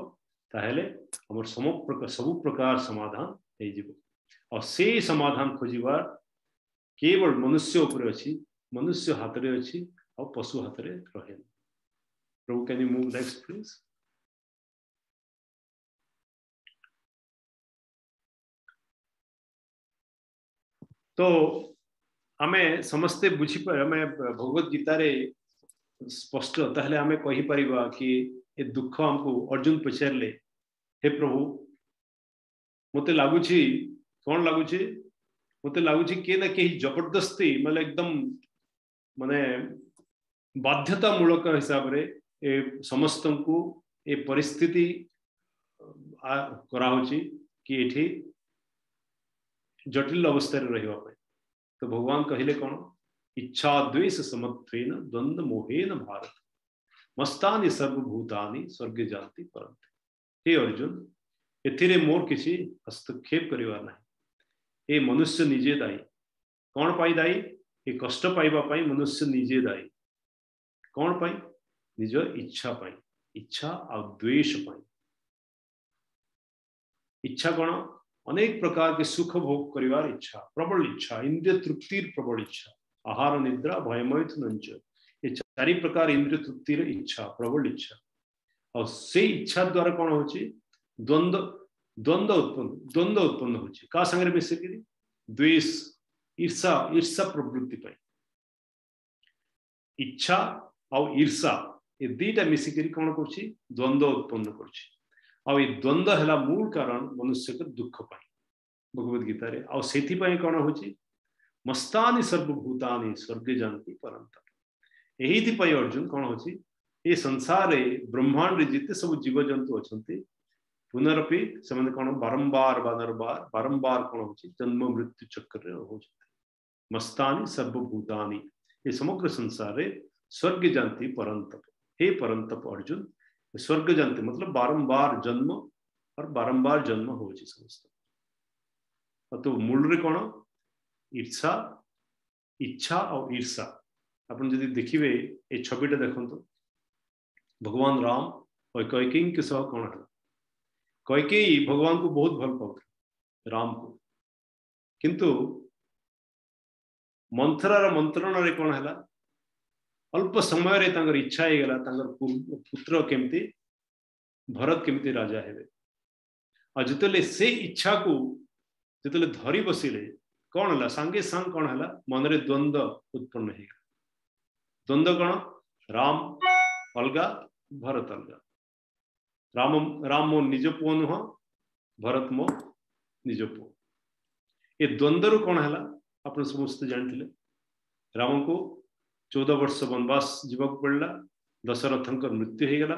हो सब प्रकार सब प्रकार समाधान हो और से समाधान खोजार केवल मनुष्य उपर अच्छी मनुष्य हाथ में अच्छी और पशु हाथ में रहे प्रभु can you move next please तो आम समस्ते बुझी आम भगवत गीतार स्पष्ट तेल आम कहीपर कि दुख आमको अर्जुन पचारे हे प्रभु मत लगुच कौन लगुच मत लगुच किए ना कहीं जबरदस्ती मैं मतलब एकदम मानने बाध्यतामूलक हिसाब से समस्त को ए परिस्थिति करा कि जटिल अवस्था रही तो भगवान कहले कौन इच्छा द्वेष समत्वेन द्वंद मोहेन भारत मस्तानी सर्वभूतानि स्वर्ग जाति परंत अर्जुन एथिरे मोर किसी हस्तक्षेप करिवार ଏ ମନୁଷ୍ୟ ନିଜେ ଦାୟୀ କ'ଣ ପାଇଁ ଦାୟୀ ଏ କଷ୍ଟ ପାଇବା ପାଇଁ ମନୁଷ୍ୟ ନିଜେ ଦାୟୀ କ'ଣ ପାଇଁ ନିଜ ଇଚ୍ଛା ପାଇଁ ଇଚ୍ଛା ଆଉ ଦ୍ୱେଷ ପାଇଁ ଇଚ୍ଛା କ'ଣ ଅନେକ ପ୍ରକାର के ସୁଖ ଭୋଗ କରିବାର ଇଚ୍ଛା ପ୍ରବଳ ଇଚ୍ଛା ଇନ୍ଦ୍ରିୟ ତୃପ୍ତିର ପ୍ରବଳ ଇଚ୍ଛା ଆହାର ନିଦ୍ରା ଭୟମୟ ନଞ୍ଚ ଏ ଚାରି ପ୍ରକାର ଇନ୍ଦ୍ରିୟ ତୃପ୍ତିର ଇଚ୍ଛା ପ୍ରବଳ ଇଚ୍ଛା ଆଉ ସେଇ ଇଚ୍ଛା ଦ୍ୱାରା କ'ଣ ହେଉଛି ଦ୍ୱନ୍ଦ୍ୱ द्वंद्व उत्पन्न द्वंद्व उत्पन्न हो संग्रमित द्वेष ईर्षा ईर्षा प्रवृत्ति पर इच्छा आउ ईर्षा ये दीटा मिसिकी कौन कर द्वंद्व उत्पन्न कर द्वंद्व है मूल कारण मनुष्य के दुख पाई भगवद गीत से कौन हो मस्तानी सर्वभूतानी स्वर्ग जानती परंत यहीप अर्जुन कौन हो संसार ब्रह्मांड जिते सब जंतु अच्छा पुनरपि से कौन बारंबार बनरबार बारंबार कौन हो जन्म मृत्यु चक्र हो मस्तानी सर्वभूतानी ये समग्र संसार स्वर्ग जानती परंतप हे परंतप अर्जुन स्वर्ग जानती मतलब बारंबार जन्म और बारंबार जन्म हो समस्त तो मूल रे कौन ईर्षा इच्छा और ईर्षा आप जी देखिए ये छविटा देखते तो। भगवान राम और कैकेयी के सह कौन है कैके भगवान को बहुत भल पा राम को किंतु मंथरार मंत्रण से कौन है अल्प समय रे इच्छा ही गला पुत्र केमती भरत केमती राजा हे आते इच्छा को जो धरी बसिले कौन है सांगे सांग कौन है मनरे में द्वंद्व उत्पन्न द्वंद्व कौन राम अलग भरत अलगा राम राम पु नुह भरत मो निज पु ए द्वंद्व कौन है आप समस्त जानते राम को चौदह वर्ष बनवास जावाक पड़ा दशरथं मृत्यु हो गला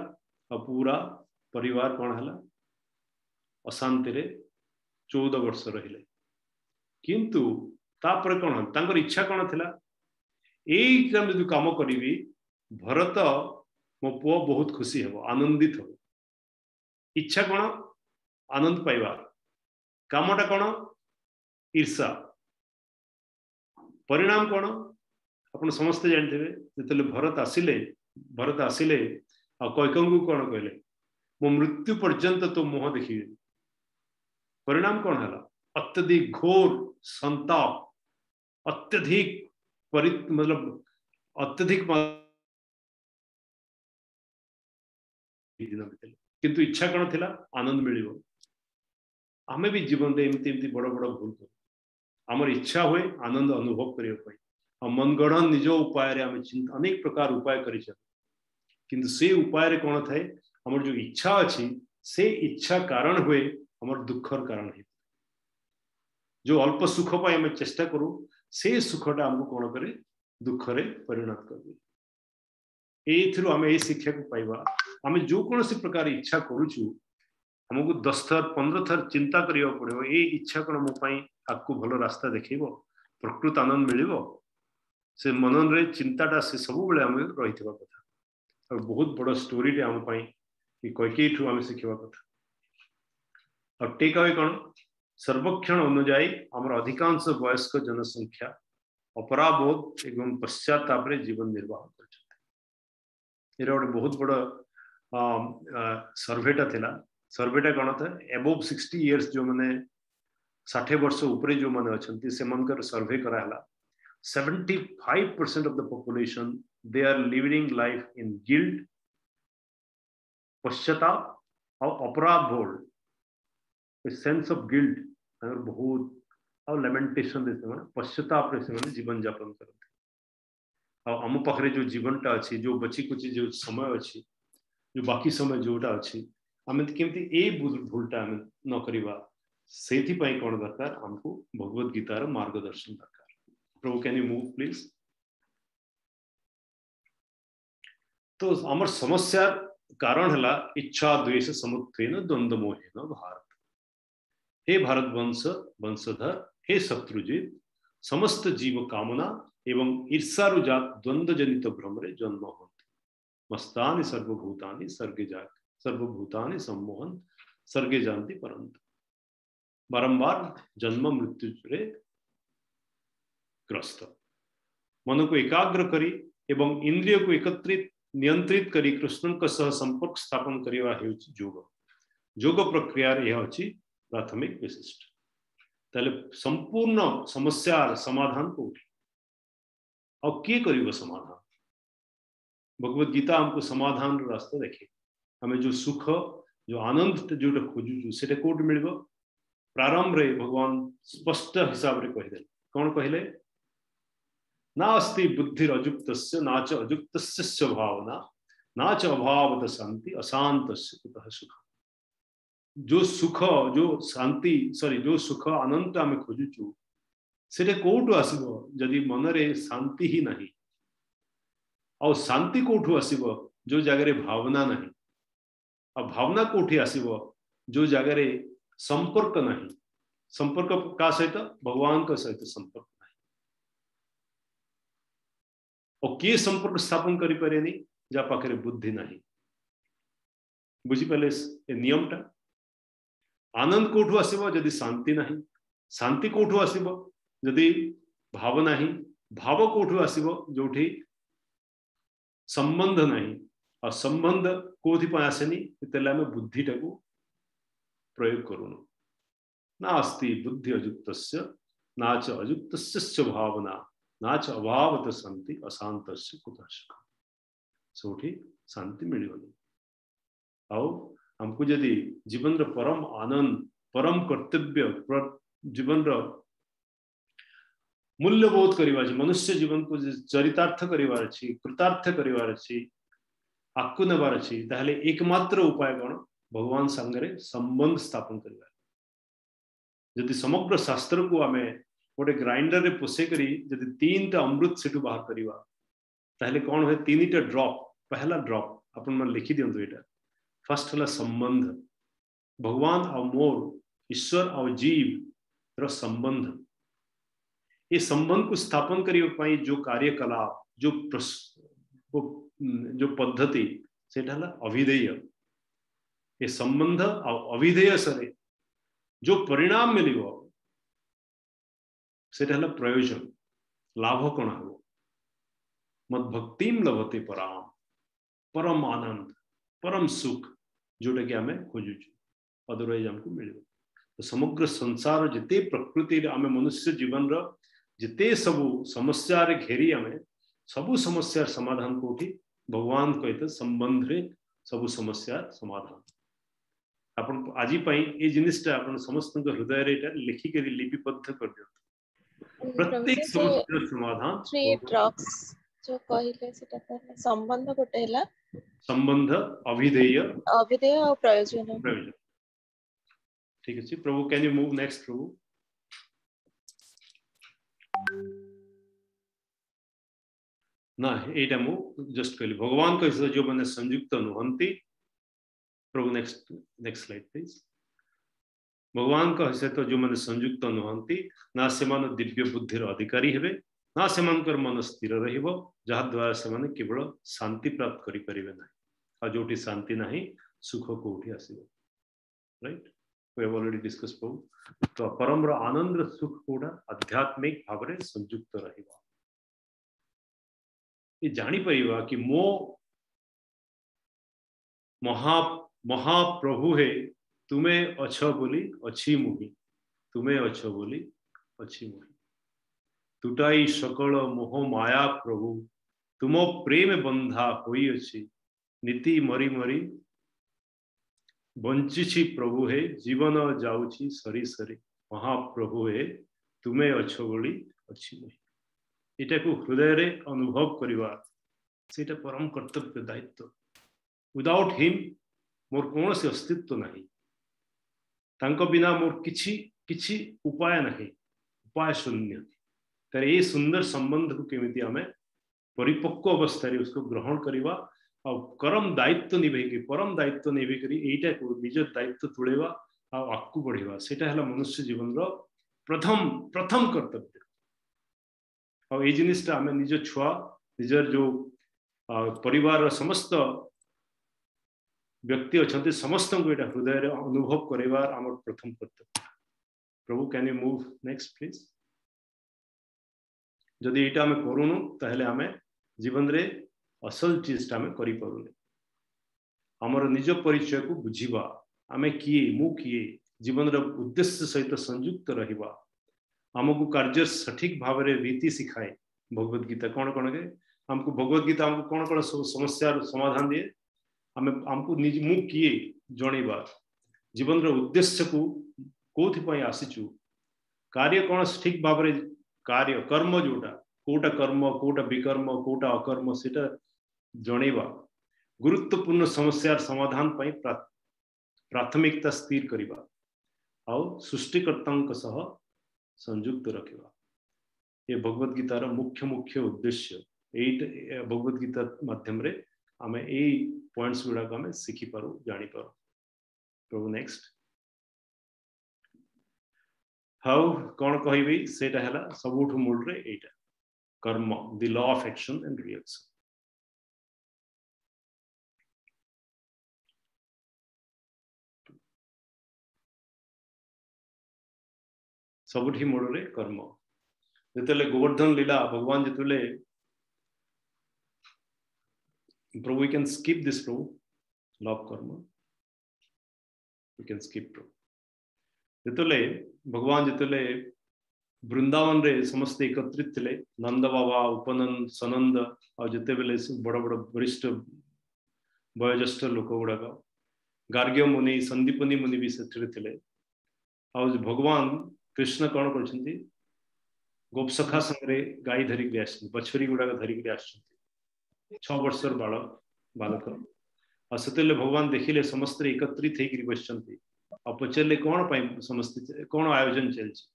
और पूरा परिवार कौन है अशांति चौदह वर्ष रही कि इच्छा कौन थी ये जो कम करी भरत मो पु बहुत खुशी हे आनंदित हो इच्छा कौन आनंद पाइबा कमटा कौन ईर्षा परिणाम कौन आप समस्ते जानते जो भरत आसिले भरत आसिले आईक कौन कहले मो मृत्यु पर्यंत तो मुह देखिए परिणाम कौन है अत्यधिक घोर संताप अत्यधिक मतलब अत्यधिक किंतु इच्छा कौन थी आनंद मिल आम भी जीवन एमती बड़ बड़ भूल आमर इच्छा हुए आनंद अनुभव करने मन गढ़ निज उपाय अनेक प्रकार उपाय कर उपाय कौन थाए आम जो इच्छा अच्छी से इच्छा कारण हुए आम दुखर कारण है जो अल्प सुख पर चेष्टा करू से सुखटा आमको कौन कै दुखरे परिणत कर ये शिक्षा को पाइबा आम जो कौन प्रकार इच्छा करुचु आमको दस थर पंद्रह थर चिंता करने पड़ो ये इच्छा कौन मोप आगे भल रास्ता देख प्रकृत आनंद मिल से मनन रे चिंताटा से सब बेले रही कथा बहुत बड़ स्टोरी आमपाई कैके आम शिखा कथा और टेक कौन सर्वक्षण अनुजाई आम अधिकांश वयस्क जनसंख्या अपराबोध एवं पश्चाताप जीवन निर्वाह कर बहुत बड़ सर्भेटा थी सर्भेटा कौन था एबोव सिक्सटी इयर्स जो मैंने षाठे वर्ष उपरे जो मैंने अच्छा से कर सर्भे कराला seventy five percent of the population they are living life in guilt पश्चाताप और अपराध बोल्ड सेन्स ऑफ गिल्ट बहुत ଆଉ ଲେମେଣ୍ଟେସନରେ ସେମାନେ ପଶ୍ଚାତାପରେ ସେମାନେ ଜୀବନଯାପନ କରନ୍ତି ଆଉ ଆମ ପାଖରେ ଯୋଉ जो बची कुची जो समय अच्छी जो ବାକି ସମୟ ଯୋଉଟା ଅଛି ଆମେ କେମିତି ଏଇ ଭୁଲଟା ଆମେ ନ କରିବା ସେଇଥିପାଇଁ କ'ଣ ଦରକାର ଆମକୁ ଭଗବତ ଗୀତାର ମାର୍ଗଦର୍ଶନ ଦରକାର ପ୍ରଭୁ କ୍ୟାନ୍ ୟୁ ମୁଭ୍ ପ୍ଲିଜ୍ ତ ଆମର ସମସ୍ୟା କାରଣ ହେଲା ଇଚ୍ଛା ଦ୍ୱେଷ ସମୁତ୍ୱେନ ଦ୍ୱନ୍ଦ୍ୱ ମୋହୀନ ଭାରତ हे भारत वंश वंशधर हे शत्रुजित समस्त जीव कामना एवं ईर्षारुजात द्वंद्व जनित भ्रम जन्म हो मस्तानि सर्वभूतानि सर्गे जा सर्वभूतानि सम्मोहन सर्गे जानती परंतु बारंबार जन्म मृत्यु रे ग्रस्त मन को एकाग्र करी एवं इंद्रिय को एकत्रित नियंत्रित करी कृष्ण सह संपर्क स्थापन करवा हेउची योग जोग प्रक्रिया यह अछि प्राथमिक विशिष्ट तले संपूर्ण समस्या समाधान को ଆଉ କିଏ କରିବ ସମାଧାନ भगवत गीता हमको समाधान रास्ता देखे हमें जो सुख जो आनंद जो खोज से कौट मिल प्रारंभ रे भगवान स्पष्ट हिसाब रे कहीदे कौन कहले ना अस्ति बुद्धि अजुक्त ना नाच अजुक्त ना च अभाव शांति अशांत सुख जो सुख जो शांति सॉरी जो सुख आनंद आम खोजुचु से कौटू आसब जदि मनरे शांति ही नहीं आ शांति कोठु आसव जो भावना ना आवना भावना कोठी आसव जो संपर्क ना संपर्क का सहित भगवान का सहित संपर्क ना और किए संपर्क स्थापन करेनि जहाँ पाखे बुद्धि ना बुझीपारे ए आनंद कौट आसव जदि शांति ना शांति कौट आसव जदि भाव ना भाव कौट आसव जो संबंध नहीं और संबंध कौन आसेनि जिते आम बुद्धि टाक प्रयोग करूनु नास्ति बुद्धि अयुक्त नाच अयुक्त भावना नाच अभावत शांति अशांत कुतः ସବୁଠି ଶାନ୍ତି ମିଳିବନି ଆଉ ଆମକୁ ଯଦି ଜୀବନର ପରମ ଆନନ୍ଦ ପରମ କର୍ତ୍ତବ୍ୟ ଜୀବନର मूल्यबोध कर मनुष्य जीवन को चरितार्थ करतार्थ कर आगक नवार अच्छी एकम्र उपाय कौन भगवान सांगे संबंध स्थापन करी समग्र शास्त्र को आम गोटे ग्राइंडर में पोषे तीन टा अमृत से बाहर करवा कौन हुए तीन टा ड्रप पहला ड्रप आप लिखि दिखा फर्स्ट है संबंध भगवान आ मोर ईश्वर आ जीव र ये संबंध को स्थापन करने जो कार्यकलाप जो प्रस, वो, जो पद्धति सेटा अभिधेय ये संबंध अभिधेय सरे जो परिणाम मिल सेटा प्रयोजन लाभ कौन हम मत भक्ति लभते पराम परम आनंद परम सुख जोटा कि आम खोजुचु अदरवाइज आमको मिल तो समग्र संसार जिते प्रकृति आम मनुष्य जीवन र जिते सब समस्या घेरी आम सब समस्या समाधान कौटी भगवान हम्म, कहते तो संबंध में सब समस्या समाधान आप आज ये जिनिसा समस्त हृदय लिखिक लिपिबद्ध कर दिखा प्रत्येक समाधान जो संबंध संबंध ठीक है प्रभु नेक्स्ट ना मु जस्ट पहले भगवान का जो मैंने संयुक्त नुहति प्रभु नेक्स्ट नेक्स्ट स्लाइड प्लीज भगवान का हिस्सा तो जो मैंने संयुक्त नुहति ना से दिव्य बुद्धि अधिकारी हे ना से मन स्थिर रहाद्वारा से केवल शांति प्राप्त करें ना आ जो शांति ना सुख कौटी आस right we have already discussed prabhu to paramra ananda sukh koda adhyatmik ये जानी पड़ेगा कि मो महा महाप्रभु है तुम्हें अच्छ बोली अच्छी मुही तुम्हें अच्छ बोली अच्छी मुही तुटाई सकल मोह माया प्रभु तुम प्रेम बंधा हो अच्छी नीति मरी मरी बंचीछि प्रभु हे जीवन जाउछि सरी सरी महाप्रभु हे तुम्हें अच्छ बोली अच्छी यटा को हृदय अनुभव करवा सीटा परम कर्तव्य दायित्व विदाउट हिम मोर कौन से अस्तित्व बिना मोर कि उपाय ना उपाय शून्य ये सुंदर संबंध को केमी आम परिपक्व अवस्था उसको ग्रहण करवा करम दायित्व निभ परम दायित्व निभे यहीटा को निज दायित्व तुलेवा आगू बढ़ेगा सेटा है मनुष्य जीवन रथम प्रथम कर्तव्य ये जिनटा आम निज छुआ निजर जो पर समस्त व्यक्ति अच्छा समस्त को यहाँ हृदय अनुभव करेबार प्रथम कर्तव्य प्रभु can you move next please जदि ये आम करूनु आम जीवन रे असल चीज आम निज परिचय को बुझा आम किए मु किए जीवन रद्देश्य सहित संयुक्त रहा आमको कार्य सठिक भाव में रीति शिखाए भगवद गीता कौन कौन के आमको भगवद गीता आमको कौन कौन समस्या समाधान दिए आम आमको मु किए जनवा जीवन रद्देश्य को कौपाई आसीचु कार्य कौन ठीक भाव में कार्य कर्म जोटा कौटा कर्म कौटा विकर्म कौटा अकर्म से जनवा गुरुत्वपूर्ण समस्या समाधान पर प्राथमिकता स्थिर करवा सृष्टिकर्ता संयुक्त रखा ये भगवत गीतार मुख्य मुख्य उद्देश्य एई भगवत गीता माध्यम रे आमे ए पॉइंट्स गुड़ाक आमे सीखी पारु जानी पारु प्रभु नेक्स्ट हाउ कौन कहबी सेटा हला सबुठु मूल रे एटा कर्म the law of action and reaction ସବୁଠି ମୂଳରେ କର୍ମ ଯେତେବେଳେ ଗୋବର୍ଦ୍ଧନ ଲୀଳା ଭଗବାନ ଯେତେବେଳେ Prabhu, we can skip this Prabhu, love karma. We can skip Prabhu. ଯେତେବେଳେ ଭଗବାନ ଯେତେବେଳେ ବୃନ୍ଦାବନରେ ସମସ୍ତେ ଏକତ୍ରିତ ଥିଲେ ନନ୍ଦ ବାବା ଉପନନ୍ଦ ସନନ୍ଦ ଆଉ ଯେତେବେଳେ ବଡ଼ ବଡ଼ ବରିଷ୍ଠ ବୟୋଜ୍ୟେଷ୍ଠ ଲୋକ ଗୁଡ଼ାକ ଗାର୍ଗ୍ୟ ମୁନି ସନ୍ଦୀପନି ମୁନି ବି ସେଥିରେ ଥିଲେ ଆଉ ଭଗବାନ कृष्ण कौन कर गोपसखा संगे गाई धरिकी आस बछरी गुड़ाक धरिकी आस छर्ष बालक से भगवान देखिले समस्त एकत्रित होकर बस पचारे कौन समस्त कौन आयोजन चलती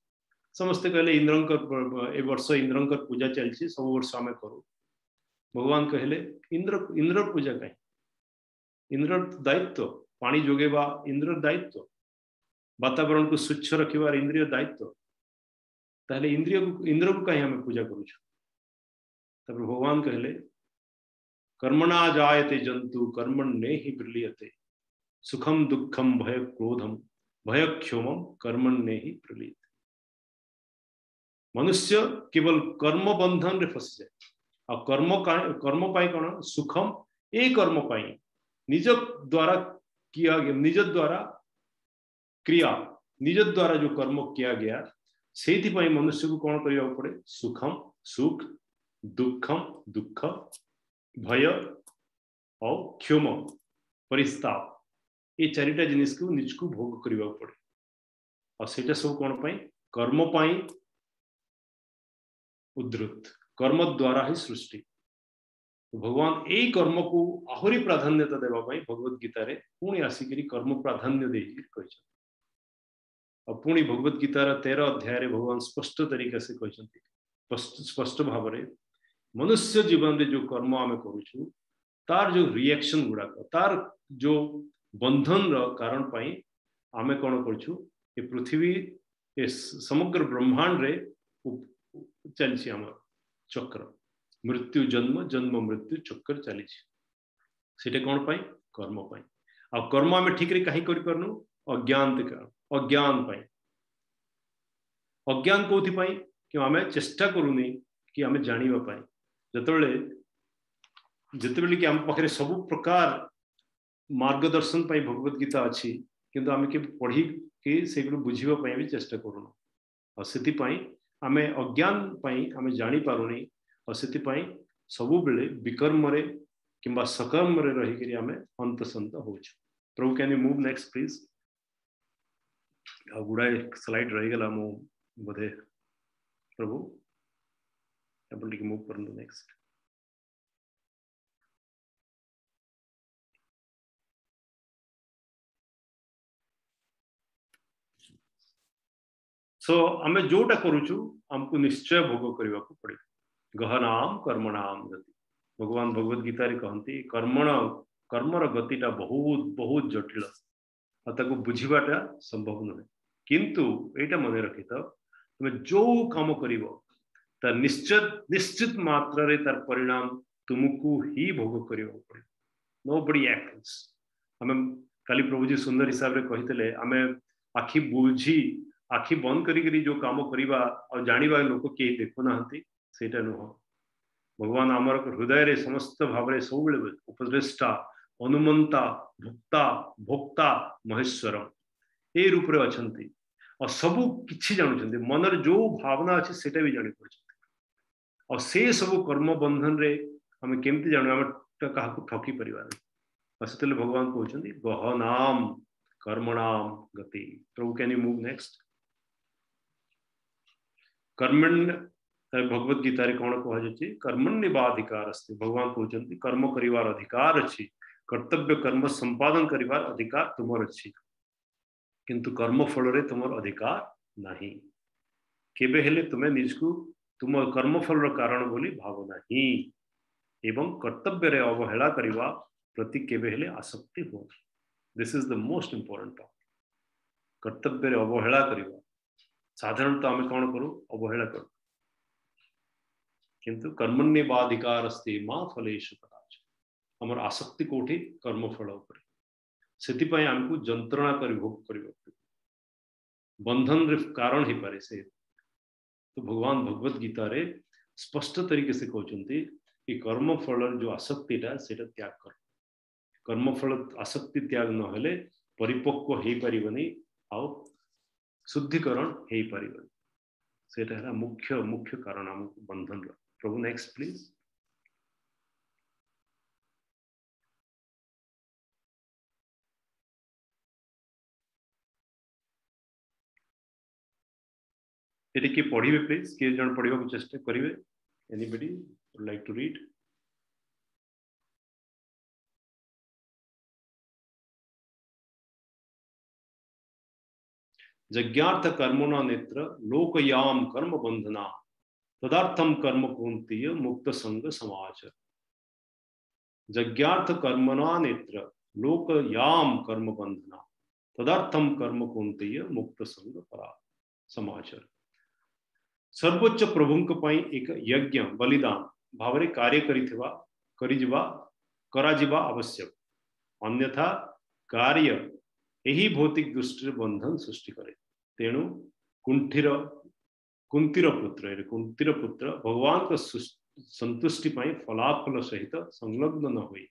समस्ते कहले इंद्र ए वर्ष इंद्र पूजा चलती सब वर्ष आम करू भगवान कहले इंद्र इंद्र पूजा कहीं इंद्र दायित्व पा जोगेवा इंद्र दायित्व वातावरण को स्वच्छ रखार इंद्रिय दायित्व तेल इंद्रिय इंद्र को कहीं आम पूजा कर भगवान कहले कर्मणा जायते जंतु कर्मण्ये ही प्रलीयते सुखम दुखम भय क्रोधम भय क्षोम कर्मण्ये ही प्रलीयते मनुष्य केवल कर्म बंधन रे फसी जाए आ कर्म कर्म पाई कौन सुखम ए कर्म पाई निज द्वारा किया निज द्वारा क्रिया निज द्वारा जो कर्म किया गया से मनुष्य को कौन करने पड़े सुखम सुख दुखम दुख भय और क्षोम परिस्ताव ये चारिटा जिनिस को निज को भोग करने को पड़े और सब कौन पाई कर्म पाई उद्धत कर्म द्वारा ही सृष्टि तो भगवान यही कर्म को आहरी प्राधान्यता देवाई भगवद गीतार पुणी आसिक कर्म प्राधान्य देखिए पुणी भगवद गीतार तेरह अध्याय भगवान स्पष्ट तरीका से कहते स्पष्ट भाव में मनुष्य जीवन में जो कर्म आम कर तार जो रिएक्शन गुड़ाक तार जो बंधन कारण पाई आम कौन कर पृथ्वी समग्र ब्रह्मांड रे चली चक्र मृत्यु जन्म जन्म मृत्यु चक्र चली कौन पाई कर्म पाई आ कर्म आम ठीक कहीं करूँ अज्ञान कारण अज्ञान अज्ञान कौथिप कि आम चेष्टा करूनी कि आम जानवापी जोबले जिते कि आम पाखे सब प्रकार मार्गदर्शन भगवद गीता अच्छी किंतु आम पढ़ी कि से बुझापी भी चेस्ट करूँ और अज्ञान आम जापार नहीं से बड़े विकर्म कि सकर्म रहीकि आम अंतसंत हो प्रभु can you move next please અઘુડા એક સ્લાઇડ રહી ગયેલા હું બધે પ્રભુ able to move on the so so, आम जोटा करुचु आमको निश्चय भोग करने को पड़े गहनाम कर्मणाम गति भगवान भगवत गीता कहते कर्मण कर्मर गतिटा बहुत बहुत जटिल অতগু বুঝিবাত সম্ভব নহয় কিন্তু এটা মনে রাখিত তুমি যো কাম করিব তা নিশ্চয় নিশ্চিত মাত্রৰে তার পরিণাম তুমুকু হি ভোগ করিব নোবডি অ্যাক্টস আমি কালী প্রভুজি সুন্দর হিসাবৰে কহিতেলে আমি আખી বুঝি আખી বন্ধ কৰি কৰি যো কামো করিব আৰু জানিবা লোক কি দেখোনা হান্তি সেটা নহয় ভগবান আমাৰক হৃদয়ৰে সমস্ত ভাৱৰে সওগড় উপদৃষ্টি हनुमंता भुक्ता भोक्ता महेश्वरम ଏ ରୂପରେ ଅଛନ୍ତି ଆଉ ସବୁ କିଛି ଜାଣୁଛନ୍ତି ମନରେ ଯୋଉ ଭାବନା ଅଛି ସେଇଟା ବି ଜାଣିପାରୁଛନ୍ତି ଆଉ ସେ ସବୁ କର୍ମବନ୍ଧନରେ ଆମେ କେମିତି ଜାଣୁ ଆମେ କାହାକୁ ଠକି ପାରିବା ନାହିଁ ଆଉ ସେତେବେଳେ ଭଗବାନ କହୁଛନ୍ତି ଗହନାମ କର୍ମଣାମ ଗତି ପ୍ରଭୁ କ୍ୟାନ୍ ୟୁ ମୁଭ୍ ନେକ୍ସଟ କର୍ମଣ୍ୟ ଭଗବତ ଗୀତାରେ କ'ଣ କୁହାଯାଇଛି କର୍ମଣ୍ୟ ବା ଅଧିକାର ଅଛି ଭଗବାନ କହୁଛନ୍ତି କର୍ମ କରିବାର ଅଧିକାର ଅଛି कर्तव्य कर्म संपादन करिवार अधिकार तुम अच्छे किंतु कर्म फल तुम अधिकार ना के तुम निज को तुम कर्म फल कारण बोली भावना ही एवं कर्तव्य अवहेला करवा प्रति के आसक्ति हो this is the most important top कर्तव्य अवहेला करवा साधारण तो आम कौन करू अवहेला करू कि कर्मण्यवाधिकार अस्ती माँ फलेश ଆମର आसक्ति कौटि कर्मफल से आमको जंत्रणा कर ପରିଭୋଗ କରିବାକୁ बंधन कारण ही पारे से तो भगवान भगवत गीता रे स्पष्ट तरीके से कहते कि कर्मफल जो आसक्ति से त्याग कर कर्मफल आसक्ति त्याग ना परिपक्व हो पारनि आ शुद्धिकरण हो पारनि से मुख्य मुख्य कारण आम बंधन प्रभु नेक्स्ट प्लीज ଏଠି କିଏ ପଢ଼ିବେ ପ୍ଲିଜ୍ କିଏ ଜଣ ପଢ଼ିବାକୁ ଚେଷ୍ଟା କରିବେ ଏନିବଡି ଲାଇକ୍ ଟୁ ରିଡ୍ जज्ञार्थ कर्मणा नेत्र लोकयाम कर्म बंधना तदार्थम कर्म कुंतीय मुक्त संग समाज जज्ञार्थ कर्मणा नेत्र लोकयाम कर्म बंधना तदार्थम कर्म कुंतीय मुक्त संग परा समाचर सर्वोच्च प्रभुंपाई एक यज्ञ बलिदान भाव कार्य करीथिबा करीजिबा କରାଯିବା ଆବଶ୍ୟକ ଅନ୍ୟଥା କାର୍ଯ୍ୟ ଏହି ଭୌତିକ ଦୃଷ୍ଟିରେ ବନ୍ଧନ ସୃଷ୍ଟି କରେ ତେଣୁ କୁଣ୍ଠିର କୁନ୍ତିର ପୁତ୍ର କୁନ୍ତିର ପୁତ୍ର ଭଗବାନଙ୍କ ସନ୍ତୁଷ୍ଟି ପାଇଁ ଫଳାଫଳ ସହିତ ସଂଲଗ୍ନ ନ ହୋଇ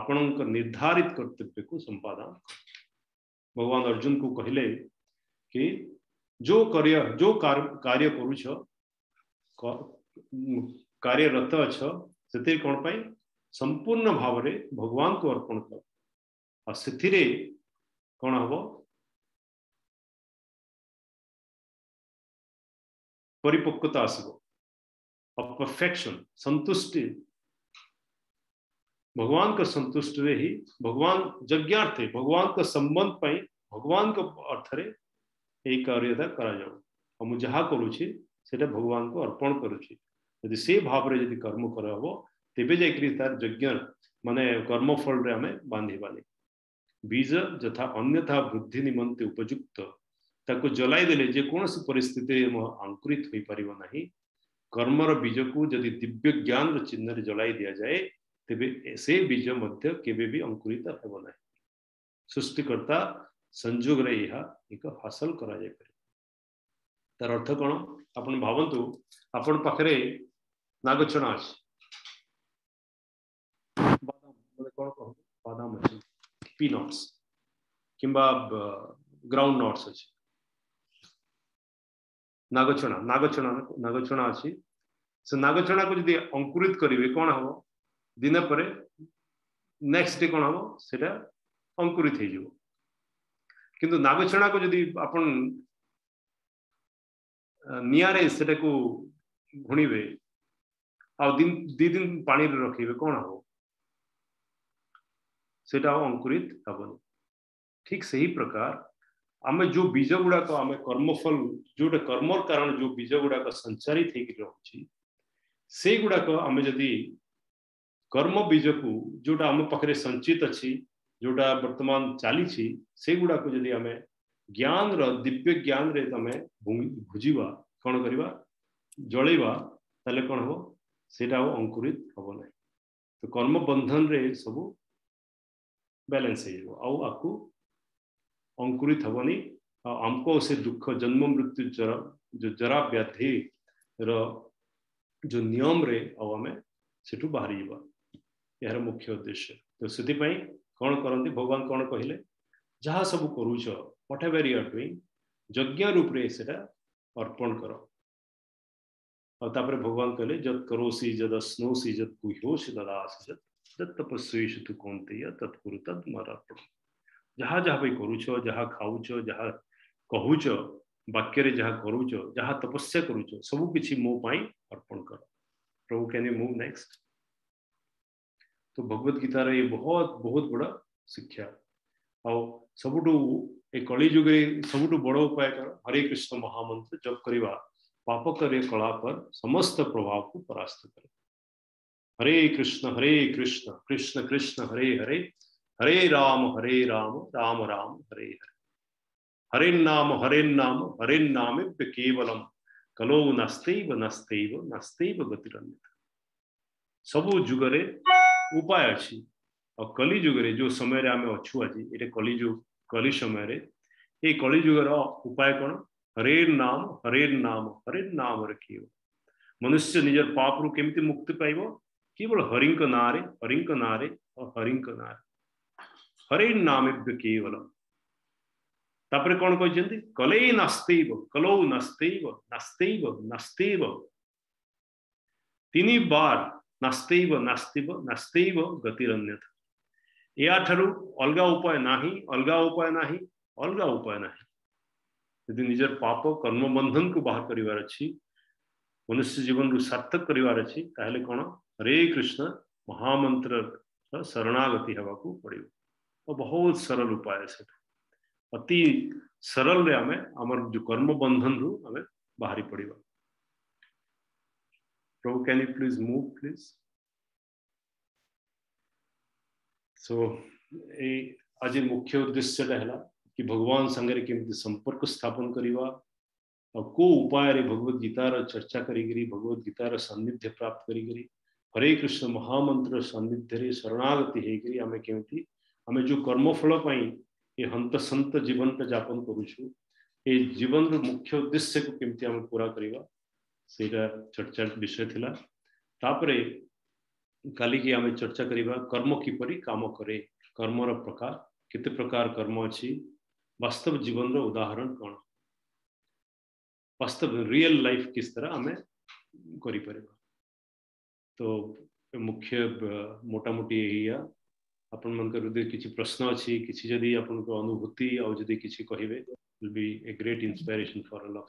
ଆପଣଙ୍କ ନିର୍ଦ୍ଧାରିତ କର୍ତ୍ତବ୍ୟକୁ ସମ୍ପାଦନ ଭଗବାନ ଅର୍ଜୁନଙ୍କୁ କହିଲେ କି जो कार्य जो कार्य करु कार्यरत अच्छी कौन पाई संपूर्ण भाव भगवान को अर्पण कर से कौन हम परिपक्वता आसब परफेक्शन संतुष्टि भगवान का संतुष्टि ही भगवान यज्ञार्थे भगवान का संबंध पाई भगवान का अर्थ यही कार्य कराऊ और मुझे भगवान को अर्पण करुच्छे यदि से भाव में कर्म करहब तेबे जा तार कर्मफल बांधानी बीज जथा अन्यथा वृद्धि निमंत उपयुक्त ताको जलाईदे जेकोसी पिस्थित अंकुरित हो पार ना कर्मर बीज को जदि दिव्य ज्ञान चिन्ह जलाई दि जाए तेज से बीज मध्य के अंकुरित होना सृष्टिकर्ता ସଂଯୋଗରେ ଏହା ଏକ ହାସଲ କରାଯାଇପାରିବ ତାର ଅର୍ଥ କ'ଣ ଆପଣ ଭାବନ୍ତୁ ଆପଣ ପାଖରେ ନାଗଛଣ ଅଛି ବାଦାମ କ'ଣ କହନ୍ତୁ ବାଦାମ ଅଛି ପିନଟ୍ସ କିମ୍ବା ଗ୍ରାଉଣ୍ଡ ନଟ୍ସ ଅଛି ନାଗଛଣା ନାଗଛଣା ନାଗଛଣା ଅଛି ସେ ନାଗଛଣାକୁ ଯଦି ଅଙ୍କୁରିତ କରିବେ କ'ଣ ହେବ ଦିନେ ପରେ ନେକ୍ସଟ ଡେ କ'ଣ ହେବ ସେଇଟା ଅଙ୍କୁରିତ ହେଇଯିବ কিন্তু নাগছড়াকে যদি আপন নিয়ারে সেটাকু ঘুণিবে ଆଉ ଦି ଦିନ ପାଣିରେ ରଖିବେ କ'ଣ ହବ ସେଇଟା ଆଉ ଅଙ୍କୁରିତ ହେବନି ଠିକ ସେହି ପ୍ରକାର ଆମେ ଯୋଉ ବୀଜ ଗୁଡାକ ଆମେ କର୍ମଫଲ ଯୋଉଟା କର୍ମର କାରଣ ଯୋଉ ବୀଜ ଗୁଡାକ ସଞ୍ଚାରିତ ହେଇକି ରହୁଛି ସେଇଗୁଡାକ ଆମେ ଯଦି କର୍ମ ବୀଜକୁ ଯୋଉଟା ଆମ ପାଖରେ ସଞ୍ଚିତ ଅଛି ଯୋଉଟା ବର୍ତ୍ତମାନ ଚାଲିଛି ସେଗୁଡ଼ାକୁ ଯଦି ଆମେ ଜ୍ଞାନର ଦିବ୍ୟ ଜ୍ଞାନରେ ତମେ ଭୁଜିବା କ'ଣ କରିବା ଜଳେଇବା ତାହେଲେ କ'ଣ ହେବ ସେଇଟା ଆଉ ଅଙ୍କୁରିତ ହେବ ନାହିଁ ତ କର୍ମବନ୍ଧନରେ ସବୁ ବ୍ୟାଲେନ୍ସ ହେଇଯିବ ଆଉ ଆକୁ ଅଙ୍କୁରିତ ହେବନି ଆଉ ଆମକୁ ଆଉ ସେ ଦୁଃଖ ଜନ୍ମ ମୃତ୍ୟୁ ଜରା ଯେଉଁ ଜରା ବ୍ୟାଧିର ଯେଉଁ ନିୟମରେ ଆଉ ଆମେ ସେଠୁ ବାହାରିଯିବା ଏହାର ମୁଖ୍ୟ ଉଦ୍ଦେଶ୍ୟ ତ ସେଥିପାଇଁ कौन करती भगवान कौन कहले जहाँ सब करूच यज्ञ रूप से अर्पण कर और भगवान कहले जत करोसी जद स्नोसी जत कुहोश ददास जत तपस्वी तु कौनते तत्कुरु तत् जहा अर्पण जहाँ जहाँ वाक्य जहाँ करूच जहाँ तपस्या करूच सबकि मोप अर्पण कर प्रभु कैन यू नेक्स्ट तो भगवत गीतार ये बहुत बहुत बड़ा शिक्षा आ सब ए कली जुगे सब बड़ उपाय कर हरे कृष्ण महामंत्र जप करवा पाप कर कला पर समस्त प्रभाव को परास्त करे हरे कृष्ण हरे कृष्ण कृष्ण कृष्ण हरे हरे हरे राम हरे राम राम राम हरे हरे हरे नाम हरे नाम हरे नाम केवलम कलो नस्तव नस्तव नस्तव गतिरंजित सब जुगरे उपाय अच्छी कली युगर जो समय आम अच्छू आज ये कली युग कलि समय ये कलि युगर उपाय कौन हरे नाम हरे नाम हरे नाम रखिए मनुष्य निज पाप रु केमी मुक्ति पाइब केवल हरि ना हरि ना हरि ना हरे नाम केवल तापर कौन कहते कले नास्ते कलौ नास्ते नास्ते नास्ते तीन बार नास्तव नास्तव नास्तव गतिरन्यत था ठारू अलग उपाय ना अलग उपाय ना अलग उपाय ना यदि निजर पाप कर्मबंधन को बाहर करार अच्छी मनुष्य जीवन को सार्थक करार कौन हरे कृष्ण महामंत्र शरणागति हवाक पड़ो तो बहुत सरल उपाय से अति सरल आम आम जो कर्मबंधन रू आम बाहरी पड़वा Prabhu, can you please move, please? So, आज मुख्य उद्देश्य है कि भगवान संगर के संपर्क स्थापन करवा और को उपाय रे भगवत गीता रा चर्चा करी गरी भगवत गीता रा सानिध्य प्राप्त करी गरी हरे कृष्ण महामंत्र सानिध्य रे शरणागति हे गरी हमें केमति हमें जो कर्म फल पाई ये हंत संत जीवन पे जापन करू छु ये जीवन रो मुख्य उद्देश्य को केमति हमें पूरा करीवा सेटा चर्चा विषय थिला तापर कल की आम चर्चा करवा कर्म किपर कम कै कर्मर प्रकार कत प्रकार कर्म अच्छी वास्तव जीवन उदाहरण कौन वास्तव रियल लाइफ किस तरह आम कर तो मुख्य मोटामोटी यही प्रश्न अच्छी किसी जदि अनुभूति आदि किसी कहे be a great inspiration for all of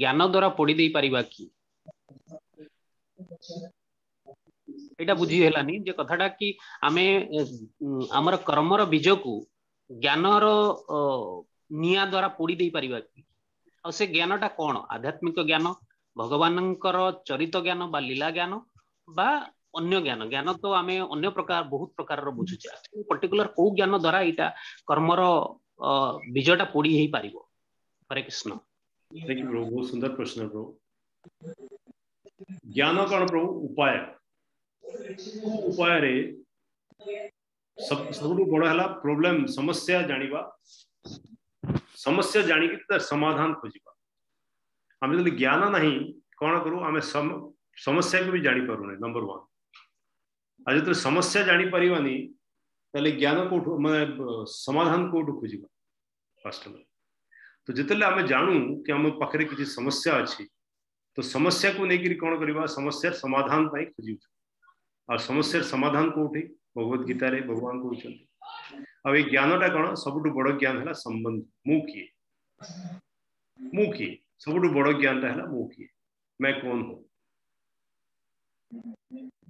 ज्ञान द्वारा पढ़ी दे पार कि बुझी कथा कि आम आम कर्मर बीज को ज्ञान रिया द्वारा पोड़ी दे पार कि ज्ञान टा कौन आध्यात्मिक ज्ञान भगवान चरित ज्ञान बा लीला ज्ञान बा अन्य ज्ञान ज्ञान तो आम अन्य प्रकार बहुत प्रकार बुझुचे पर्टिकुलर कौ ज्ञान द्वारा यहाँ कर्मर बीजा पोड़ी पार हरे कृष्ण थैंक यू प्रभु बहुत सुंदर प्रश्न है प्रभु ज्ञान कौन प्रभु उपाय उपाय रे सब सब बड़ा है प्रॉब्लम समस्या जानवा समस्या जान तार समाधान खोजा आम जो तो ज्ञान ना कौन करूँ आम समस्या को भी जान पार जापारूना नंबर वन आज जो समस्या जान जापारानी ज्ञान कौ मैं समाधान कौट खोजा फास्ट में तो जितने आम जानू कि आम पाखे कि समस्या अच्छी तो समस्या को लेकर कौन कर समस्या समाधान पर खोज आ समस्या समाधान कौटी भगवद गीतार भगवान कौन ज्ञान टा कौन सब बड़ ज्ञान है संबंध मु किए मु किए सब बड़ ज्ञान टा है किए मैं कौन हूँ